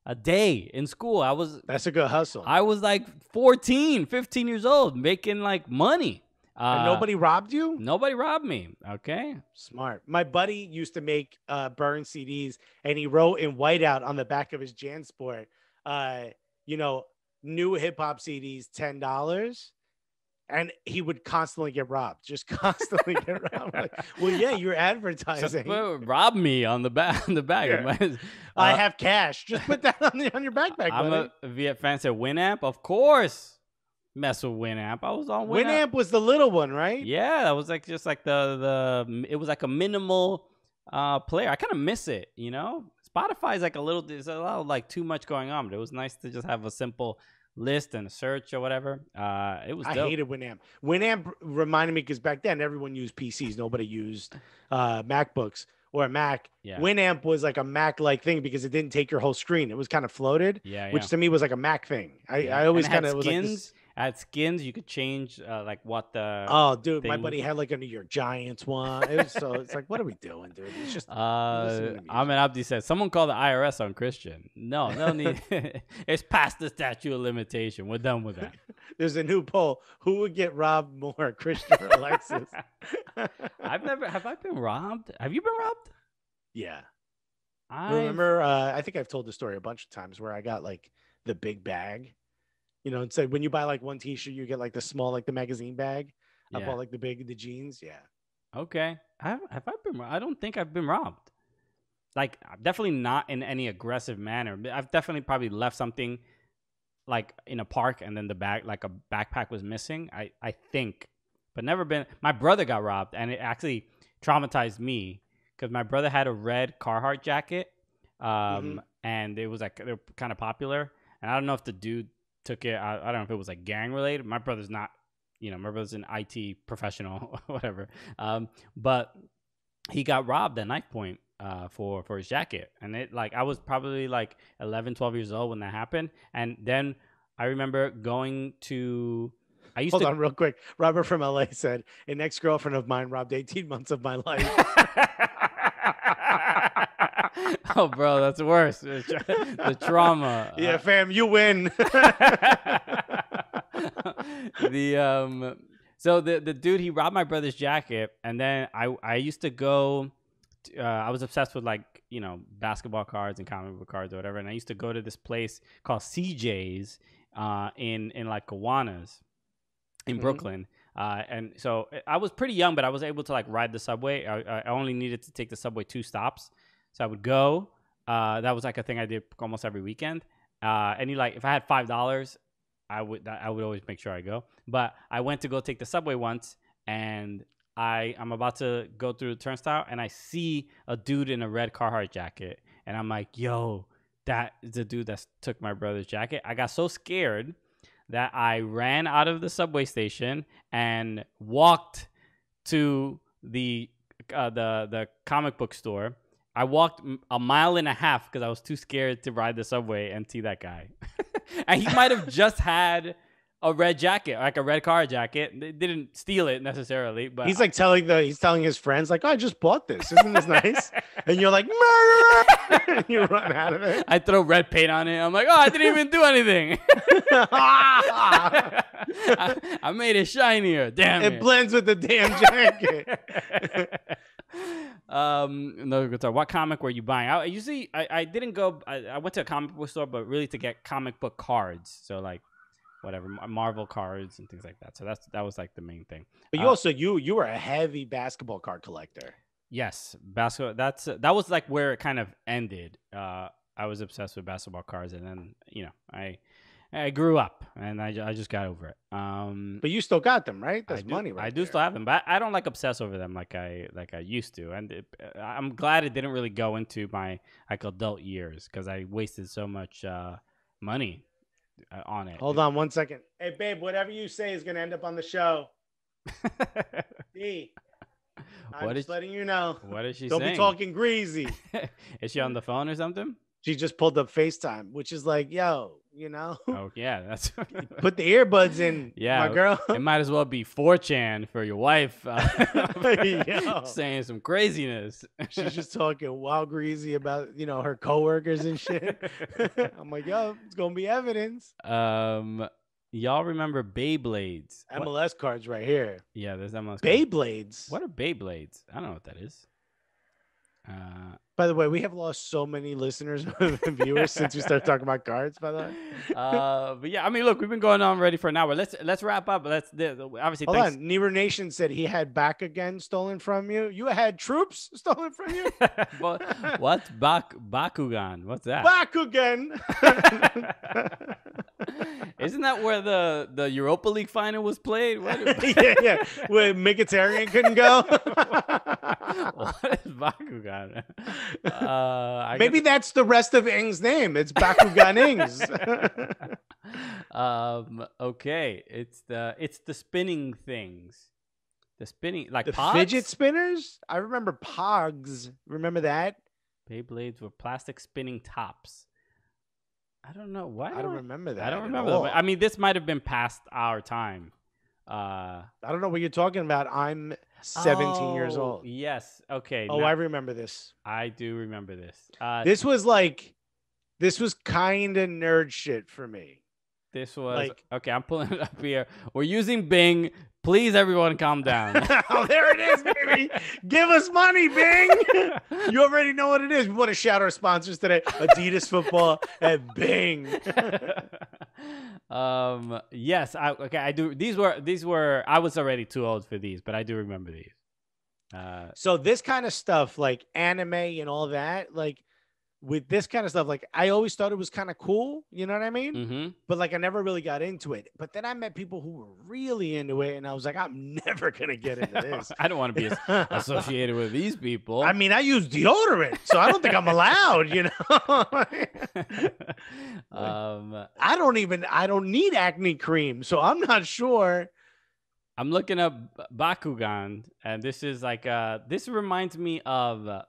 S2: a day in school i was
S3: That's a good hustle.
S2: i was like 14 15 years old making like money uh,
S3: nobody robbed you.
S2: nobody robbed me okay
S3: Smart. My buddy used to make uh, burn CDs, and he wrote in whiteout on the back of his JanSport, uh, you know, new hip hop CDs, ten dollars. And he would constantly get robbed, just constantly get robbed. Like, well, yeah, you're
S2: so,
S3: advertising.
S2: well, rob me on the back on the back
S3: Yeah.
S2: Might-
S3: I
S2: uh,
S3: have cash. Just put that on the on your backpack,
S2: i'm
S3: buddy.
S2: a viet fan said winamp of course mess with winamp i was on winamp,
S3: Winamp was the little one, right?
S2: Yeah, that was like just like the the it was like a minimal uh player. I kind of miss it, you know. Spotify is like a little there's a lot of like too much going on, but it was nice to just have a simple list and a search or whatever. Uh it was
S3: I
S2: dope.
S3: hated Winamp. Winamp reminded me because back then everyone used PCs, nobody used uh, MacBooks or a Mac.
S2: Yeah.
S3: Winamp was like a Mac like thing because it didn't take your whole screen. It was kind of floated,
S2: yeah,
S3: which to me was like a Mac thing. I,
S2: Yeah.
S3: I always kind of was like
S2: skins.
S3: this.
S2: At skins, you could change uh, like what the
S3: Oh, dude, my buddy
S2: was-
S3: had like a New York Giants one. It was so it's like, what are we doing, dude? It's just
S2: Uh,
S3: music.
S2: Ahmed Abdi said, "Someone called the IRS on Christian." No, no need. it's past the statute of limitation. We're done with that.
S3: there's a new poll. Who would get robbed more, Christian or Alexis?
S2: I've never. Have I been robbed? Have you been robbed?
S3: yeah.
S2: I
S3: Remember, uh, I think I've told the story a bunch of times where I got like the big bag. You know, it's like when you buy like one T-shirt, you get like the small, like the magazine bag. I bought like the big, the jeans. Yeah.
S2: Okay. Have, have I been? I don't think I've been robbed. Like definitely not in any aggressive manner. I've definitely probably left something like in a park and then the bag like a backpack was missing. I I think, but never been. My brother got robbed and it actually traumatized me because my brother had a red Carhartt jacket, um, and it was like they're kind of popular. And I don't know if the dude took it. I, I don't know if it was like gang related. My brother's not you know, my brother's an IT professional, whatever. Um, but he got robbed at knife point uh, for for his jacket, and it like I was probably like 11, 12 years old when that happened, and then I remember going to. I used
S3: Hold
S2: to.
S3: on, real quick. Robert from LA said an ex-girlfriend of mine robbed 18 months of my life.
S2: oh, bro, that's worse. The, tra- the trauma.
S3: yeah, fam, you win.
S2: the um so the the dude he robbed my brother's jacket and then i i used to go uh, i was obsessed with like you know basketball cards and comic book cards or whatever and i used to go to this place called cj's uh in in like Kiwanis in
S3: Mhm.
S2: brooklyn uh, and so I was pretty young, but I was able to like ride the subway. I, I only needed to take the subway two stops, so I would go. Uh, that was like a thing I did almost every weekend. Uh, and like if I had five dollars, I would I would always make sure I go. But I went to go take the subway once, and I I'm about to go through the turnstile, and I see a dude in a red Carhartt jacket, and I'm like, yo, that is the dude that took my brother's jacket. I got so scared that I ran out of the subway station and walked to the uh, the the comic book store. I walked a mile and a half because I was too scared to ride the subway and see that guy. and he might have just had a red jacket, like a red car jacket. They didn't steal it necessarily, but
S3: he's like telling the he's telling his friends like, oh, I just bought this. Isn't this nice? and you're like, murder! you run out of it.
S2: I throw red paint on it. I'm like, oh, I didn't even do anything. I, I made it shinier. Damn it.
S3: it blends with the damn jacket.
S2: Um, no guitar. What comic were you buying? I usually I, I didn't go. I, I went to a comic book store, but really to get comic book cards. So like, whatever Marvel cards and things like that. So that's that was like the main thing.
S3: But you
S2: Uh,
S3: also you you were a heavy basketball card collector.
S2: Yes, basketball. That's that was like where it kind of ended. Uh, I was obsessed with basketball cards, and then you know I I grew up, and I, I just got over it. Um,
S3: But you still got them, right? That's
S2: I do,
S3: money, right?
S2: I do
S3: there.
S2: still have them, but I don't like obsess over them like I like I used to, and it, I'm glad it didn't really go into my like adult years because I wasted so much uh, money uh, on it.
S3: Hold on one second. Hey, babe, whatever you say is gonna end up on the show. D. I'm
S2: What
S3: just
S2: is-
S3: letting you know.
S2: what is she
S3: Don't
S2: saying?
S3: be talking greasy.
S2: is she on the phone or something?
S3: She just pulled up FaceTime, which is like, yo, you know,
S2: Oh yeah, that's.
S3: put the earbuds in,
S2: Yeah,
S3: my girl.
S2: it might as well be 4chan for your wife uh, saying some craziness.
S3: She's just talking wild greasy about you know her coworkers and shit. I'm like, yo, it's gonna be evidence.
S2: um, y'all remember Beyblades? What-
S3: MLS cards right here.
S2: Yeah, there's MLS. cards.
S3: Beyblades.
S2: What are Beyblades? I don't know what that is. Uh,
S3: By the way, we have lost so many listeners and viewers since we started talking about cards. By the way,
S2: uh, but yeah, I mean, look, we've been going on already for an hour. Let's let's wrap up. Let's obviously
S3: hold
S2: thanks.
S3: on. Nero Nation said he had back again stolen from you. You had troops stolen from you.
S2: What- What's Bak Bakugan? What's that?
S3: back again.
S2: Isn't that where the the Europa League final was played? What,
S3: yeah, yeah. Where Mkhitaryan couldn't go.
S2: what is Bakugan? Uh,
S3: Maybe that's the rest of Ing's name. It's Bakugan Ings.
S2: um. Okay, it's the it's the spinning things, the spinning like
S3: the
S2: pogs?
S3: fidget spinners? I remember Pogs. Remember that?
S2: Beyblades were plastic spinning tops. I don't know why.
S3: I don't remember that.
S2: I don't remember. That. I mean, this might have been past our time. Uh,
S3: I don't know what you're talking about. I'm 17 years
S2: oh,
S3: old.
S2: Yes. Okay.
S3: Oh,
S2: now-
S3: I remember this.
S2: I do remember this. Uh,
S3: This was like, this was kind of nerd shit for me.
S2: This was
S3: Like-
S2: okay. I'm pulling it up here. We're using Bing. Please, everyone, calm down.
S3: oh, there it is, baby. Give us money, Bing. You already know what it is. We want to shout our sponsors today: Adidas Football and Bing.
S2: um. Yes. I okay. I do. These were these were. I was already too old for these, but I do remember these. Uh.
S3: So this kind of stuff, like anime and all that, like with this kind of stuff, like I always thought it was kind of cool. You know what I mean?
S2: hmm
S3: But like I never really got into it. But then I met people who were really into it, and I was like, I'm never gonna get into this.
S2: I don't want to be associated with these people.
S3: I mean, I use deodorant, so I don't think I'm allowed. You know,
S2: um.
S3: I don't even I don't need acne cream, so I'm not sure.
S2: I'm looking up Bakugan, and this is like uh this reminds me of uh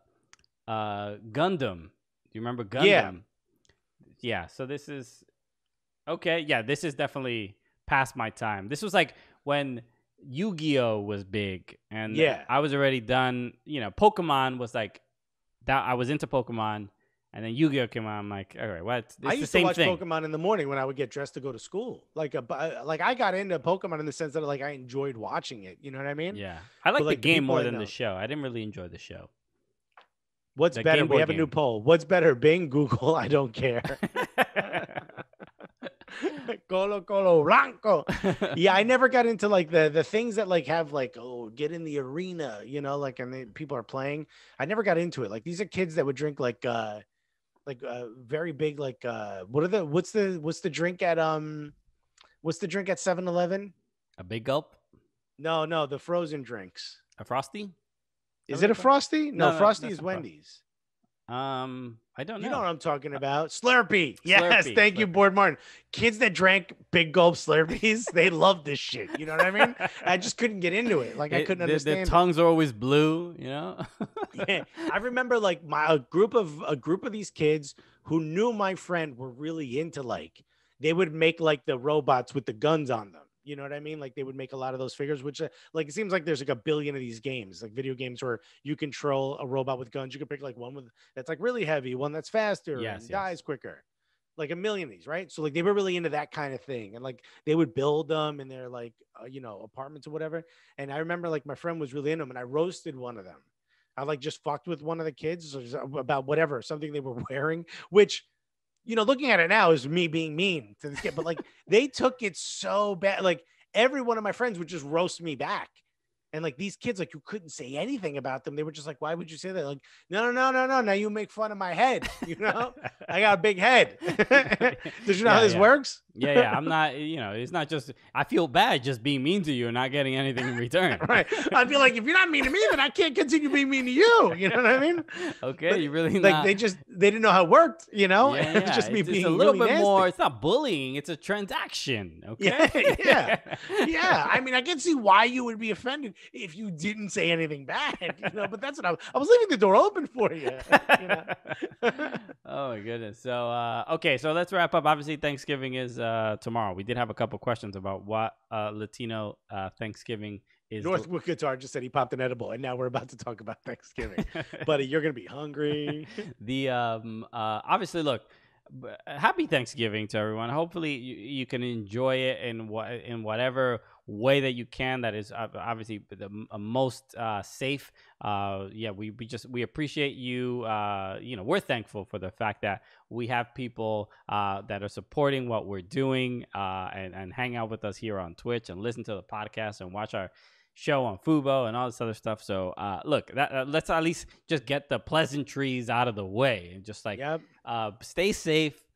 S2: Gundam. You remember Gundam?
S3: Yeah.
S2: Yeah, so this is okay, yeah, this is definitely past my time. This was like when Yu-Gi-Oh was big and
S3: Yeah.
S2: I was already done, you know, Pokemon was like that I was into Pokemon and then Yu-Gi-Oh came out. I'm like, all right, what? It's
S3: I
S2: the
S3: used
S2: same
S3: to watch
S2: thing.
S3: Pokemon in the morning when I would get dressed to go to school. Like uh, a uh, like I got into Pokemon in the sense that like I enjoyed watching it. You know what I mean?
S2: Yeah. I like
S3: like,
S2: the
S3: the
S2: game more than
S3: know.
S2: the show. I didn't really enjoy the show.
S3: What's
S2: The
S3: better? We have a new poll. What's better, Bing, Google? I don't care. Colo Colo Blanco. Yeah, I never got into like the the things that like have like oh get in the arena, you know, like and they, people are playing. I never got into it. Like these are kids that would drink like uh like uh very big like uh what are the what's the what's the drink at um what's the drink at 7-Eleven?
S2: A big gulp?
S3: No, no, the frozen drinks.
S2: A frosty?
S3: Is it a frosty? No,
S2: No,
S3: frosty is Wendy's.
S2: Um, I don't know.
S3: You know what I'm talking about. Slurpee. Yes,
S2: Slurpee,
S3: thank you, Board Martin. Kids that drank big gulp Slurpees, they love this shit. You know what I mean? I just couldn't get into it. Like I couldn't
S2: their-
S3: understand.
S2: Their
S3: it.
S2: tongues are always blue. You know.
S3: yeah. I remember like my a group of a group of these kids who knew my friend were really into like they would make like the robots with the guns on them. You know what I mean? Like they would make a lot of those figures, which uh, like it seems like there's like a billion of these games, like video games where you control a robot with guns. You can pick like one with that's like really heavy, one that's faster
S2: Yes,
S3: and
S2: yes.
S3: dies quicker. Like a million of these, right? So like they were really into that kind of thing, and like they would build them in their like uh, you know apartments or whatever. And I remember like my friend was really into them, and I roasted one of them. I like just fucked with one of the kids about whatever something they were wearing, which you know, looking at it now is me being mean to this kid, but like they took it so bad. Like every one of my friends would just roast me back. And like these kids, like you couldn't say anything about them. They were just like, "Why would you say that?" Like, no, no, no, no, no. Now you make fun of my head. You know, I got a big head. Did you know
S2: Yeah,
S3: how this
S2: yeah.
S3: works?
S2: Yeah, yeah. I'm not. You know, it's not just. I feel bad just being mean to you and not getting anything in return.
S3: right. I'd be like, if you're not mean to me, then I can't continue being mean to you. You know what I mean?
S2: Okay,
S3: But,
S2: you really
S3: Like
S2: not.
S3: they just they didn't know how it worked. You know,
S2: Yeah, yeah,
S3: just me
S2: it's,
S3: being
S2: it's a little
S3: really
S2: bit
S3: nasty.
S2: more. It's not bullying. It's a transaction. Okay.
S3: Yeah, yeah. yeah, I mean, I can see why you would be offended if you didn't say anything bad, you know. But that's what I was. I was leaving the door open for you. you know?
S2: oh my goodness. So uh, okay, so let's wrap up. Obviously, Thanksgiving is uh, tomorrow. We did have a couple questions about what uh, Latino uh, Thanksgiving is. the-
S3: Northwood Guitar just said he popped an edible, and now we're about to talk about Thanksgiving. Buddy, you're gonna be hungry.
S2: the um uh obviously look happy thanksgiving to everyone hopefully you, you can enjoy it in what in whatever way that you can that is obviously the most uh safe uh yeah we, we just we appreciate you uh you know we're thankful for the fact that we have people uh that are supporting what we're doing uh and and hang out with us here on twitch and listen to the podcast and watch our show on Fubo and all this other stuff. So, uh, look, that, uh, let's at least just get the pleasantries out of the way and just like
S3: yep.
S2: uh, stay safe.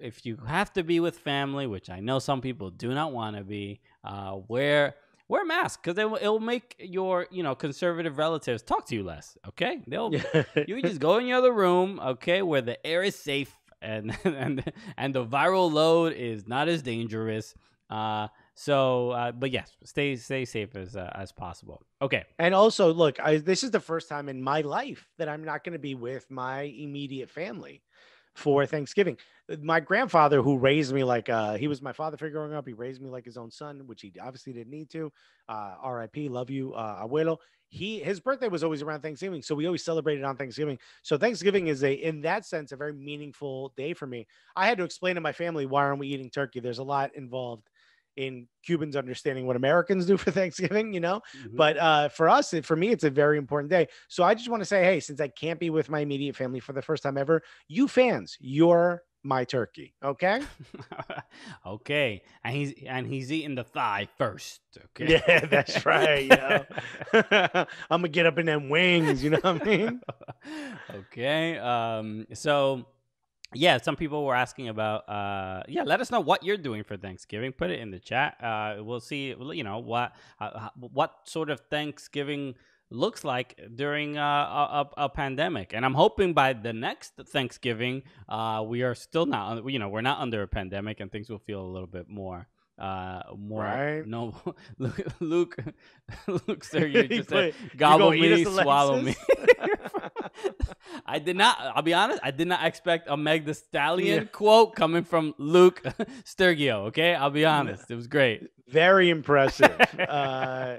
S2: If you have to be with family, which I know some people do not want to be, uh, wear wear a mask because it will it'll make your you know conservative relatives talk to you less. Okay, they'll you just go in your other room, okay, where the air is safe and and and the viral load is not as dangerous. Uh, so, uh, but yes, stay stay safe as uh, as possible. Okay.
S3: And also, look, I, this is the first time in my life that I'm not going to be with my immediate family for Thanksgiving. My grandfather, who raised me like uh, he was my father figure growing up, he raised me like his own son, which he obviously didn't need to. Uh, R.I.P. Love you, uh, abuelo. He his birthday was always around Thanksgiving, so we always celebrated on Thanksgiving. So Thanksgiving is a, in that sense, a very meaningful day for me. I had to explain to my family why aren't we eating turkey? There's a lot involved in Cubans understanding what Americans do for Thanksgiving, you know. But uh, for us, for me, it's a very important day. So I just want to say, hey, since I can't be with my immediate family for the first time ever, you fans, you're my turkey. Okay.
S2: okay, and he's and he's eating the thigh first. Okay.
S3: Yeah, that's right. You know? I'm gonna get up in them wings. You know what I mean?
S2: okay. Um. So, yeah, some people were asking about. Uh. Yeah. Let us know what you're doing for Thanksgiving. Put it in the chat. Uh. We'll see. You know what. Uh, what sort of Thanksgiving looks like during uh, a, a, pandemic. And I'm hoping by the next Thanksgiving, uh, we are still not, you know, we're not under a pandemic and things will feel a little bit more. Uh, more
S3: Right.
S2: no, Luke, Luke, Luke, sir, you just said, gobble
S3: gonna eat us,
S2: me, swallow me. I did not. I'll be honest. I did not expect a Meg the Stallion
S3: Yeah.
S2: quote coming from Luke Stergiou. Okay, I'll be honest. It was great.
S3: Very impressive. uh,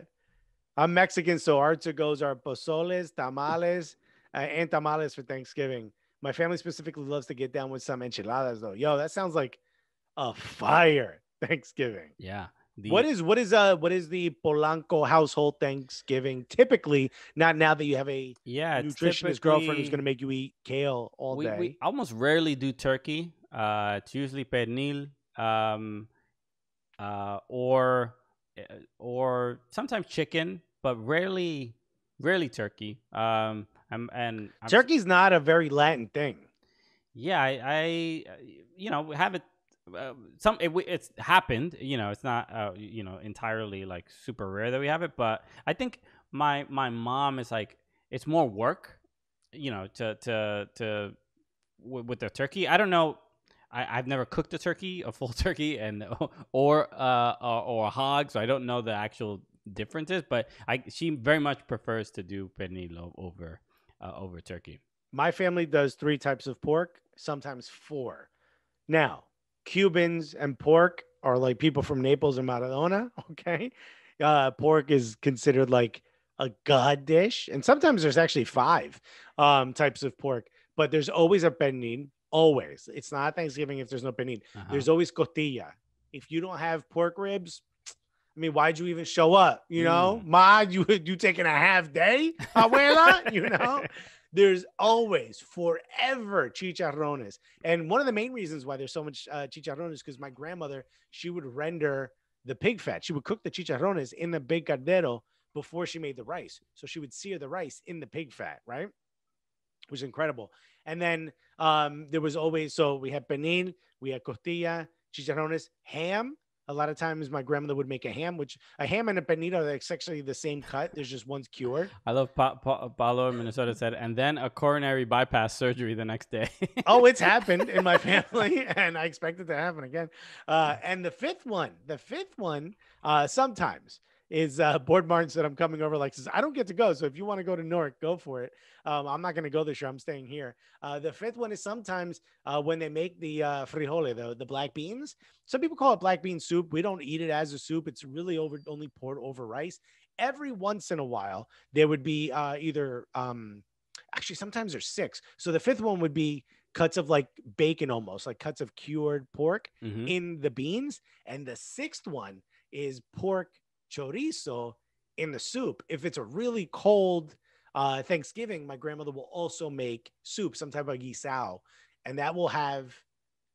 S3: I'm Mexican, so our to goes are pozoles, tamales, uh, and tamales for Thanksgiving. My family specifically loves to get down with some enchiladas, though. Yo, that sounds like a fire Thanksgiving.
S2: Yeah. The,
S3: What is what is uh what is the Polanco household Thanksgiving typically? Not now that you have a
S2: yeah
S3: nutritionist girlfriend who's going to make you eat kale all
S2: we,
S3: day.
S2: we almost rarely do turkey. Uh, it's usually pernil, um, uh, or uh, or sometimes chicken, but rarely rarely turkey. Um, I'm, and I'm,
S3: Turkey's not a very Latin thing.
S2: Yeah, I, I you know, have it. Uh, some it, it's happened. You know, it's not uh, you know entirely like super rare that we have it, but I think my my mom is like it's more work. You know, to to to w- with the turkey. I don't know. I, I've never cooked a turkey, a full turkey, and or uh or, or a hog, so I don't know the actual differences. But I she very much prefers to do pernil over uh, over turkey.
S3: My family does three types of pork, sometimes four. Now, Cubans and pork are like people from Naples and Maradona. Okay. Uh, pork is considered like a god dish. And sometimes there's actually five um, types of pork, but there's always a pernil. Always. It's not Thanksgiving if there's no pernil.
S2: Uh-huh.
S3: There's always costilla. If you don't have pork ribs, I mean, why'd you even show up? You know, Ma, you you taking a half day, abuela? you know, there's always forever chicharrones, and one of the main reasons why there's so much uh, chicharrones because my grandmother she would render the pig fat. She would cook the chicharrones in the big caldero before she made the rice, so she would sear the rice in the pig fat, right? It was incredible. And then um, there was always so we had pernil, we had costilla, chicharrones, ham a lot of times my grandmother would make a ham, which a ham and a pernil are actually the same cut. There's just one's cured.
S2: I love pa- pa- Paulo in Minnesota said, and then a coronary bypass surgery the next day.
S3: oh, it's happened in my family, and I expect it to happen again. Uh, and the fifth one, the fifth one, uh, sometimes is uh, Board Martin said, I'm coming over. Like, says, I don't get to go. So if you want to go to Newark, go for it. Um, I'm not going to go this year. I'm staying here. Uh, the fifth one is sometimes uh, when they make the uh, frijole, the, the black beans. Some people call it black bean soup. We don't eat it as a soup. It's really over only poured over rice. Every once in a while, there would be uh, either, um, actually, sometimes there's six. So the fifth one would be cuts of like bacon almost, like cuts of cured pork
S2: Mhm.
S3: in the beans. And the sixth one is pork chorizo in the soup. If it's a really cold uh, Thanksgiving, my grandmother will also make soup, some type of guisao, and that will have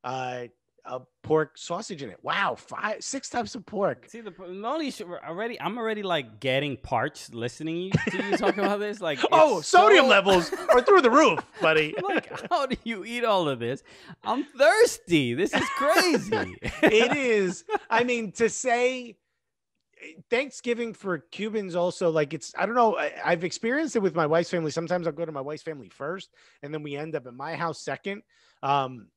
S3: uh, a pork sausage in it. Wow, five, six types of pork.
S2: See, the only already, I'm already like getting parched listening to you talk about this. Like,
S3: Oh, sodium
S2: so-
S3: levels are through the roof, buddy.
S2: like, how do you eat all of this? I'm thirsty. This is crazy.
S3: it is. I mean, to say Thanksgiving for Cubans also like it's I don't know I, I've experienced it with my wife's family. Sometimes I'll go to my wife's family first, and then we end up at my house second. Um,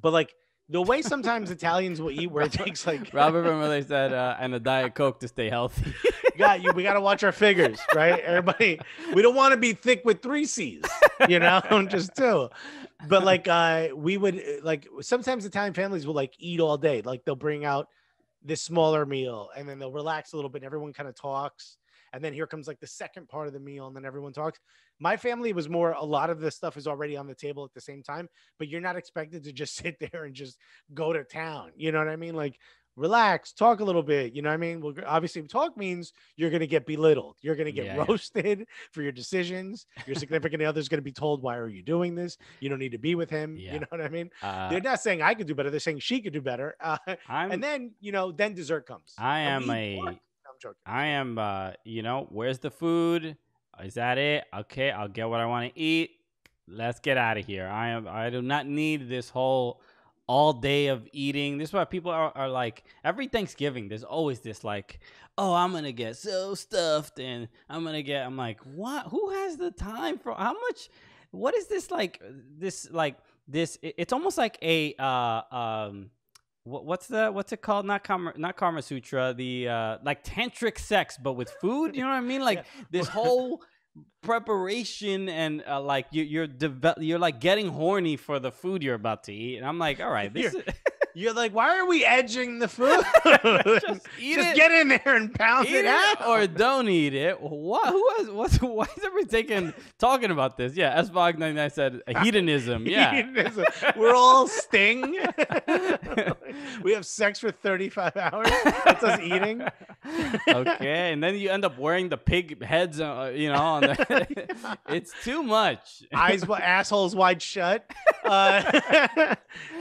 S3: but like the way sometimes Italians will eat, where it takes like
S2: Robert Van Miller said, uh, and a Diet Coke to stay healthy.
S3: got you. We got to watch our figures, right? Everybody, we don't want to be thick with three C's, you know, just two. But like, uh, we would like sometimes Italian families will like eat all day. Like they'll bring out this smaller meal and then they'll relax a little bit. And everyone kind of talks, and then here comes like the second part of the meal, and then everyone talks. My family was more. A lot of the stuff is already on the table at the same time, but you're not expected to just sit there and just go to town. You know what I mean? Like relax, talk a little bit. You know what I mean? Well, obviously, talk means you're going to get belittled. You're going to get
S2: Yeah, yeah.
S3: roasted for your decisions. Your significant other's going to be told, why are you doing this? You don't need to be with him.
S2: Yeah.
S3: You know what I mean?
S2: Uh,
S3: They're not saying I could do better. They're saying she could do better. Uh, and then, you know, then dessert comes.
S2: I am a.
S3: I'm joking.
S2: I am, uh, you know, where's the food? Is that it? Okay, I'll get what I want to eat. Let's get out of here. I am. I do not need this whole all day of eating. This is why people are, are like every Thanksgiving. There's always this like, oh, I'm gonna get so stuffed and I'm gonna get. I'm like, what? Who has the time for how much? What is this like? This like this? it- It's almost like a uh um what's the what's it called? Not karma, not Karma Sutra. The uh, like tantric sex, but with food. You know what I mean? Like this whole preparation and uh, like you, you're develop, you're like getting horny for the food you're about to eat. And I'm like, all right, this is,
S3: You're like, why are we edging the food?
S2: Just eat
S3: Just get in there and pound
S2: eat
S3: it, out.
S2: or don't eat it. What? Who has? What's? Why is everybody taking talking about this? Yeah, S. Bog 99 said hedonism. Yeah.
S3: Hedonism. We're all sting. we have sex for 35 hours. That's us eating.
S2: okay, and then you end up wearing the pig heads, uh, you know. On the, it's too much.
S3: Eyes, assholes wide shut. Uh,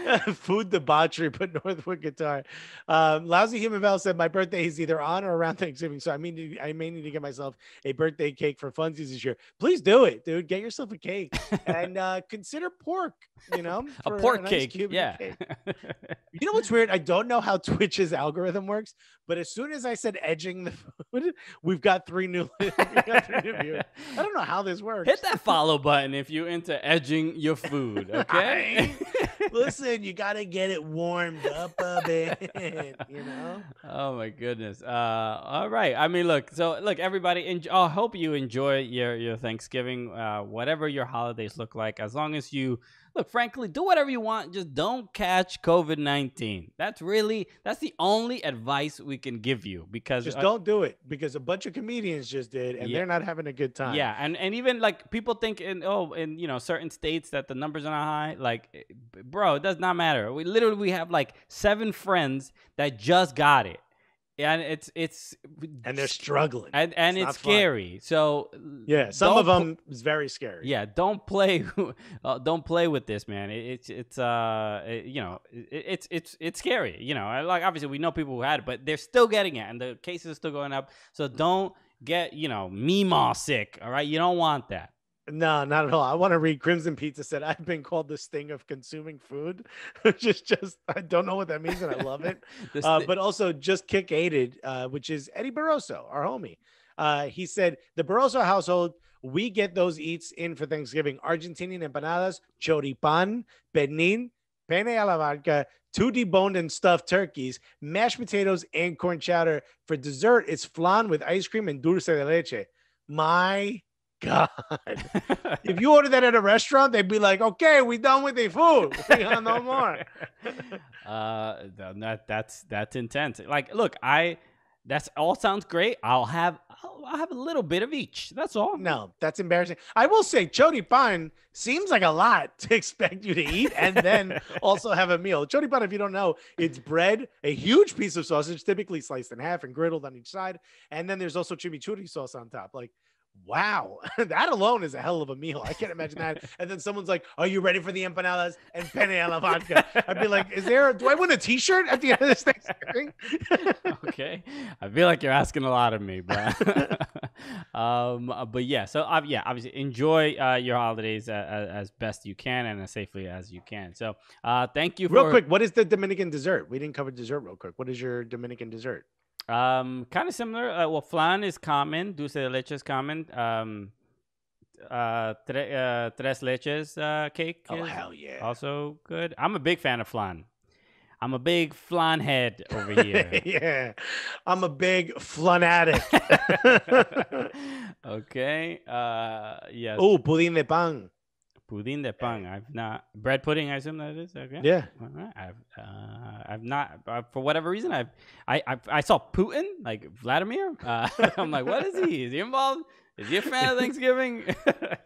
S3: food debauchery, but Northwood guitar. Um, Lousy Human Val said, My birthday is either on or around Thanksgiving. So I mean, I may need to get myself a birthday cake for funsies this year. Please do it, dude. Get yourself a cake and uh, consider pork, you know,
S2: A pork cake.
S3: Cuban
S2: Yeah.
S3: cake. You know what's weird? I don't know how Twitch's algorithm works, but as soon as I said edging the food, we've got three new, got three new. I don't know how this works.
S2: Hit that follow button if you're into edging your food, okay?
S3: Listen, you got to get it warmed up a bit, you know?
S2: oh my goodness. Uh, all right. I mean, look. So, look, everybody. Enjoy, I hope you enjoy your your Thanksgiving, uh, whatever your holidays look like. As long as you look, frankly, do whatever you want. Just don't catch COVID nineteen. That's really that's the only advice we can give you because
S3: Just don't do it because a bunch of comedians just did and
S2: Yeah.
S3: they're not having a good time.
S2: Yeah, and and even like people think in oh in you know certain states that the numbers are not high. Like, eh, bro, it does not matter. We literally we have like seven friends that just got it, and it's it's
S3: and they're struggling.
S2: and and
S3: It's
S2: it's,
S3: not fun.
S2: scary. So
S3: yeah, some of them is very scary.
S2: yeah, don't play. uh, don't play with this, man. It, it's it's uh it- you know it, it's it's it's scary. You know, like obviously we know people who had it, but they're still getting it, and the cases are still going up. So don't get you know Meemaw sick. All right, you don't want that.
S3: No, not at all. I want to read Crimson Pizza said I've been called the sting of consuming food, which is just I don't know what that means and I love it. Uh, but also just kick aided, uh, which is Eddie Barroso, our homie. Uh, he said the Barroso household, we get those eats in for Thanksgiving: Argentinian empanadas, choripan, pernil, penne a la vodka, two deboned and stuffed turkeys, mashed potatoes, and corn chowder. For dessert, it's flan with ice cream and dulce de leche. My God. if you order that at a restaurant, they'd be like, okay, we done with the food. We got no more.
S2: uh, that that's that's intense. Like, look, I that's all sounds great. I'll have I'll, I'll have a little bit of each. That's all.
S3: No, that's embarrassing. I will say choripan seems like a lot to expect you to eat and then also have a meal. Choripan, if you don't know, it's bread, a huge piece of sausage, typically sliced in half and griddled on each side, and then there's also chimichurri sauce on top. Like, wow, that alone is a hell of a meal. I can't imagine that. And then someone's like, "Are you ready for the empanadas and penne a la vodka?" I'd be like, "Is there? Do I win a T-shirt at the end of this Thanksgiving?"
S2: okay, I feel like you're asking a lot of me, but um, uh, but yeah. So uh, yeah, obviously enjoy uh, your holidays uh, uh, as best you can and as safely as you can. So uh, thank you for
S3: real quick, what is the Dominican dessert? We didn't cover dessert real quick. What is your Dominican dessert?
S2: Um, kind of similar. Uh, well, flan is common. Dulce de leche is common. Um, uh, tre- uh, tres leches uh, cake
S3: Oh
S2: is
S3: hell yeah!
S2: also good. I'm a big fan of flan. I'm a big flan head over here.
S3: yeah, I'm a big flan addict.
S2: okay. Uh, yes.
S3: oh, pudín de pan.
S2: Pudding de pan. I've not bread pudding. I assume that is okay.
S3: Yeah.
S2: Right. I've uh, I've not uh, for whatever reason I've I I, I saw Putin like Vladimir. Uh, I'm like, what is he? Is he involved? Is he a fan of Thanksgiving?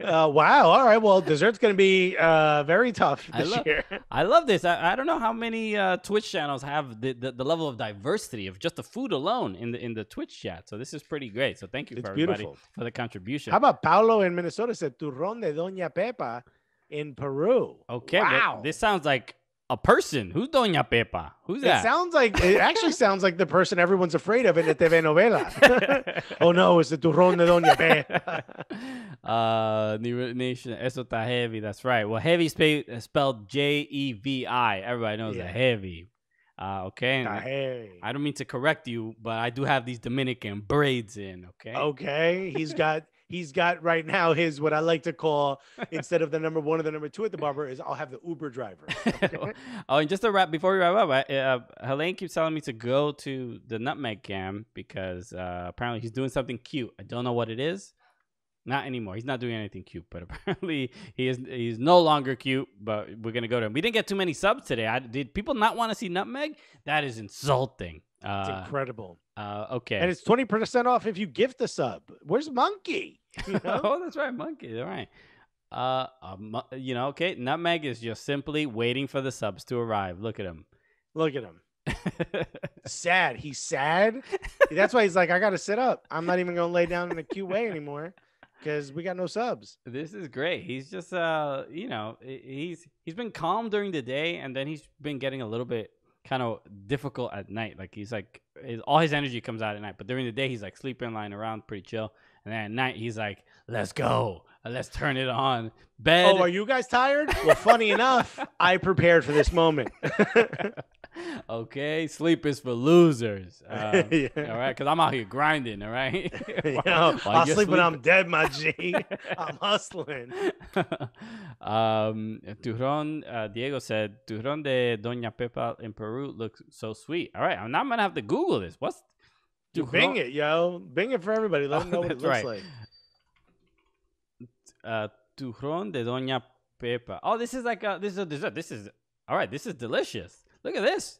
S3: Uh, wow. All right. Well, dessert's gonna be uh, very tough
S2: I
S3: this
S2: love-
S3: year.
S2: I love this. I, I don't know how many uh, Twitch channels have the, the, the level of diversity of just the food alone in the in the Twitch chat. So this is pretty great. So thank you
S3: It's
S2: for everybody
S3: beautiful.
S2: for the contribution.
S3: How about Paulo in Minnesota said turrón de Doña Pepa in Peru?
S2: okay,
S3: Wow.
S2: this sounds like a person. Who's Doña Pepa? Who's that?
S3: It sounds like it actually sounds like the person everyone's afraid of in the TV novela. oh no, it's the turrón de Doña Pepa.
S2: uh, New Nation, eso está heavy. That's right. Well, heavy spe- spelled J E V I. Everybody knows
S3: Yeah.
S2: that heavy. Uh, okay.
S3: Hey.
S2: I don't mean to correct you, but I do have these Dominican braids in. Okay.
S3: Okay, he's got he's got right now his what I like to call instead of the number one or the number two at the barber is I'll have the Uber driver.
S2: oh, and just to wrap before we wrap up, I, uh, Helene keeps telling me to go to the Nutmeg Cam because uh, apparently he's doing something cute. I don't know what it is. Not anymore. He's not doing anything cute, but apparently he is. He's no longer cute. But we're gonna go to him. We didn't get too many subs today. I, did people not want to see Nutmeg? That is insulting.
S3: It's
S2: Uh,
S3: incredible.
S2: uh, okay.
S3: And it's 20% off if you gift a sub. Where's Monkey? You know?
S2: oh, that's right, monkey. All right. Uh, mu- you know, okay. Nutmeg is just simply waiting for the subs to arrive. Look at him.
S3: Look at him. Sad. He's sad. That's why he's like, I got to sit up. I'm not even going to lay down in a cute way anymore because we got no subs.
S2: this is great. He's just, uh, you know, he's he's been calm during the day, and then he's been getting a little bit kind of difficult at night. Like he's like, his, all his energy comes out at night, but during the day he's like sleeping, lying around, pretty chill. And then at night he's like, let's go, let's turn it on. Bed.
S3: Oh, are you guys tired? Well, funny enough, I prepared for this moment.
S2: okay, sleep is for losers. Um,
S3: Yeah.
S2: All right, because I'm out here grinding. All right. While- while
S3: I'll sleep when I'm dead, my G. I'm hustling.
S2: um, turron, uh, Diego said, turron de Doña Pepa in Peru looks so sweet. All right, I'm not gonna have to Google this. What's
S3: You Bing it, yo. Bing it for everybody. Let
S2: Oh,
S3: them know what it looks
S2: right.
S3: like.
S2: Uh, turron de Doña Pepa. Oh, this is like a this is a dessert. This is all right. This is delicious. Look at this.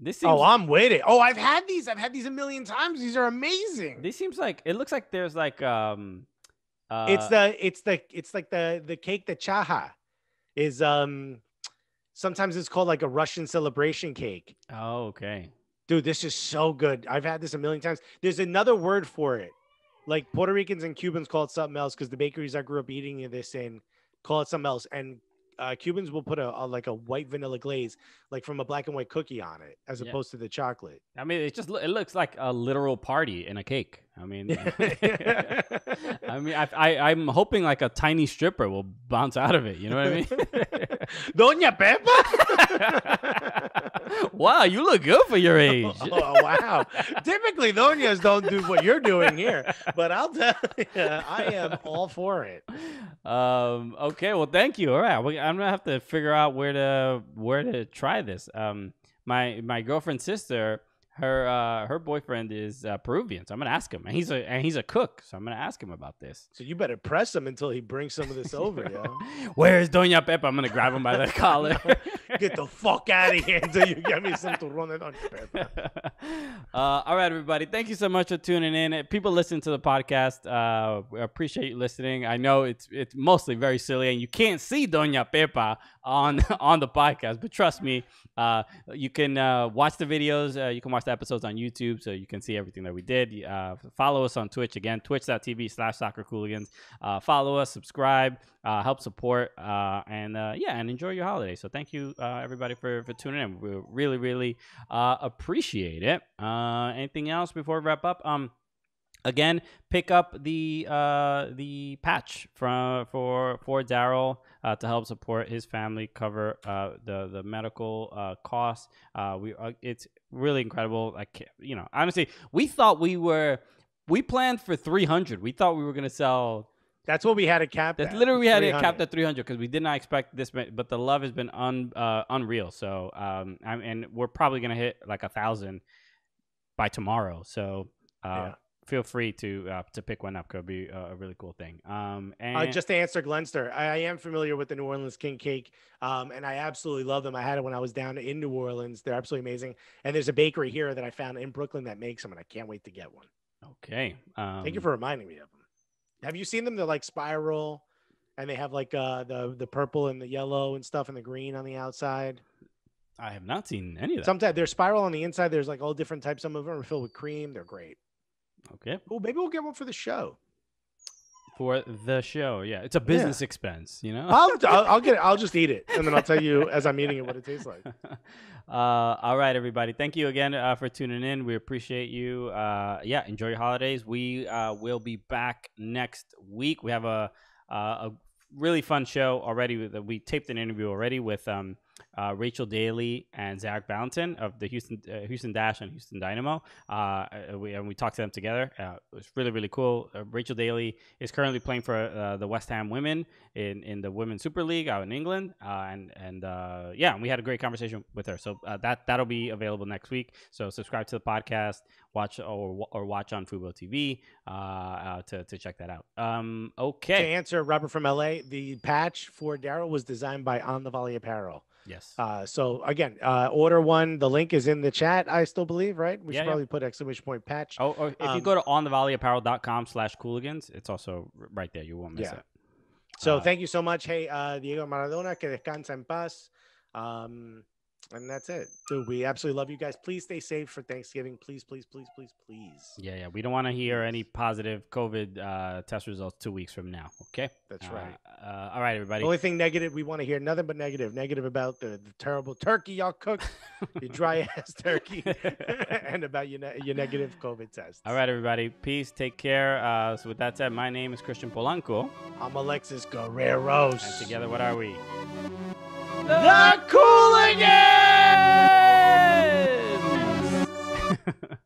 S2: This seems,
S3: Oh, I'm with it. Oh, I've had these. I've had these a million times. These are amazing.
S2: this seems like it looks like there's like um. Uh,
S3: it's the it's the it's like the the cake the chaha is um sometimes it's called like a Russian celebration cake.
S2: oh okay.
S3: Dude, this is so good. I've had this a million times. There's another word for it. Like Puerto Ricans and Cubans call it something else because the bakeries I grew up eating this in call it something else. And uh, Cubans will put a, a like a white vanilla glaze, like from a black and white cookie on it, as
S2: Yeah.
S3: opposed to the chocolate.
S2: I mean, it just it looks like a literal party in a cake. I mean, I mean, I, I I'm hoping like a tiny stripper will bounce out of it. You know what I mean?
S3: Doña Pepa.
S2: wow, you look good for your age.
S3: oh, wow. Typically, Doñas don't do what you're doing here, but I'll tell you, I am all for it.
S2: um. Okay. Well, thank you. All right. I'm gonna have to figure out where to where to try this. Um. My my girlfriend's sister. Her uh her boyfriend is uh, Peruvian, so I'm gonna ask him, and he's a and he's a cook, so I'm gonna ask him about this.
S3: So you better press him until he brings some of this over.
S2: Where's Doña Pepa? I'm gonna grab him by the collar.
S3: Get the fuck out of here until you get me some de Doña Pepa.
S2: uh, all right, everybody. Thank you so much for tuning in. Uh, People listen to the podcast. Uh, we appreciate you listening. I know it's it's mostly very silly, and you can't see Doña Pepa on on the podcast, but trust me, uh, you can uh, watch the videos. Uh, you can watch the episodes on YouTube, so you can see everything that we did. Uh, follow us on Twitch again, twitch.tv slash soccer cooligans. Uh, follow us, subscribe, uh, help support, uh, and uh, yeah, and enjoy your holiday. So thank you, uh, everybody, for, for tuning in. We really, really uh, appreciate it. Uh, anything else before we wrap up? Um, again, pick up the uh, the patch from for for Daryl uh, to help support his family, cover uh, the the medical uh, costs. Uh, we uh, it's really incredible. I can't, you know, honestly, we thought we were we planned for 300. We thought we were gonna sell
S3: That's what we had a cap.
S2: that's
S3: at,
S2: literally we had it
S3: 300.
S2: capped at 300 because we did not expect this, but the love has been un, uh, unreal. So, um, I'm, and we're probably gonna hit like a thousand by tomorrow. So, uh,
S3: Yeah.
S2: feel free to uh, to pick one up. Could be a, really cool thing. Um, and
S3: Uh, just to answer Glenster, I, I am familiar with the New Orleans King Cake, um, and I absolutely love them. I had it when I was down in New Orleans. They're absolutely amazing. And there's a bakery here that I found in Brooklyn that makes them, and I can't wait to get one.
S2: okay. Um,
S3: Thank you for reminding me of. Have you seen them? They're like spiral, and they have like uh, the the purple and the yellow and stuff, and the green on the outside.
S2: I have not seen any of that.
S3: Sometimes they're spiral on the inside. There's like all different types. Some of them are filled with cream. They're great.
S2: okay,
S3: Well, maybe we'll get one for the show.
S2: for the show, yeah, it's a business expense. You know.
S3: I'll, I'll I'll get it. I'll just eat it, and then I'll tell you as I'm eating it what it tastes like.
S2: uh, all right, everybody. Thank you again uh, for tuning in. We appreciate you. Uh, yeah, enjoy your holidays. We uh, will be back next week. We have a uh, a really fun show already. We taped an interview already with um, uh, Rachel Daly and Zarek Valentin of the Houston uh, Houston Dash and Houston Dynamo. Uh, we, and we talked to them together. Uh, it was really really cool. Uh, Rachel Daly is currently playing for uh, the West Ham women in, in the Women's Super League out in England. Uh, and and uh, yeah, we had a great conversation with her. So uh, that that'll be available next week. So subscribe to the podcast, watch or or watch on Fubo TV uh, uh, to to check that out. Um, okay.
S3: To answer Robert from LA, the patch for Daryl was designed by On the Volley Apparel.
S2: Yes.
S3: Uh, so again, uh, order one. The link is in the chat, I still believe, right? We
S2: Yeah,
S3: should
S2: yeah.
S3: probably put exclamation point patch.
S2: Oh, or if you
S3: um,
S2: go to onthevolleyapparel.com slash cooligans, it's also right there. You won't miss
S3: Yeah.
S2: it.
S3: So
S2: uh,
S3: thank you so much. Hey, uh, Diego Maradona, que descansa en paz. Um, and that's it. Dude, we absolutely love you guys. Please stay safe for Thanksgiving. Please, please, please, please, please.
S2: Yeah, yeah. We don't want to hear any positive COVID uh, test results two weeks from now. Okay.
S3: That's
S2: Uh,
S3: right.
S2: Uh, all right, everybody.
S3: The only thing negative we want to hear, nothing but negative. Negative about the, the terrible turkey y'all cooked, your dry ass turkey, and about your, ne- your negative COVID test.
S2: All right, everybody. Peace. Take care. Uh, so, with that said, my name is Christian Polanco.
S3: I'm Alexis Guerrero.
S2: And together, what are we?
S3: The Cooligans! friends!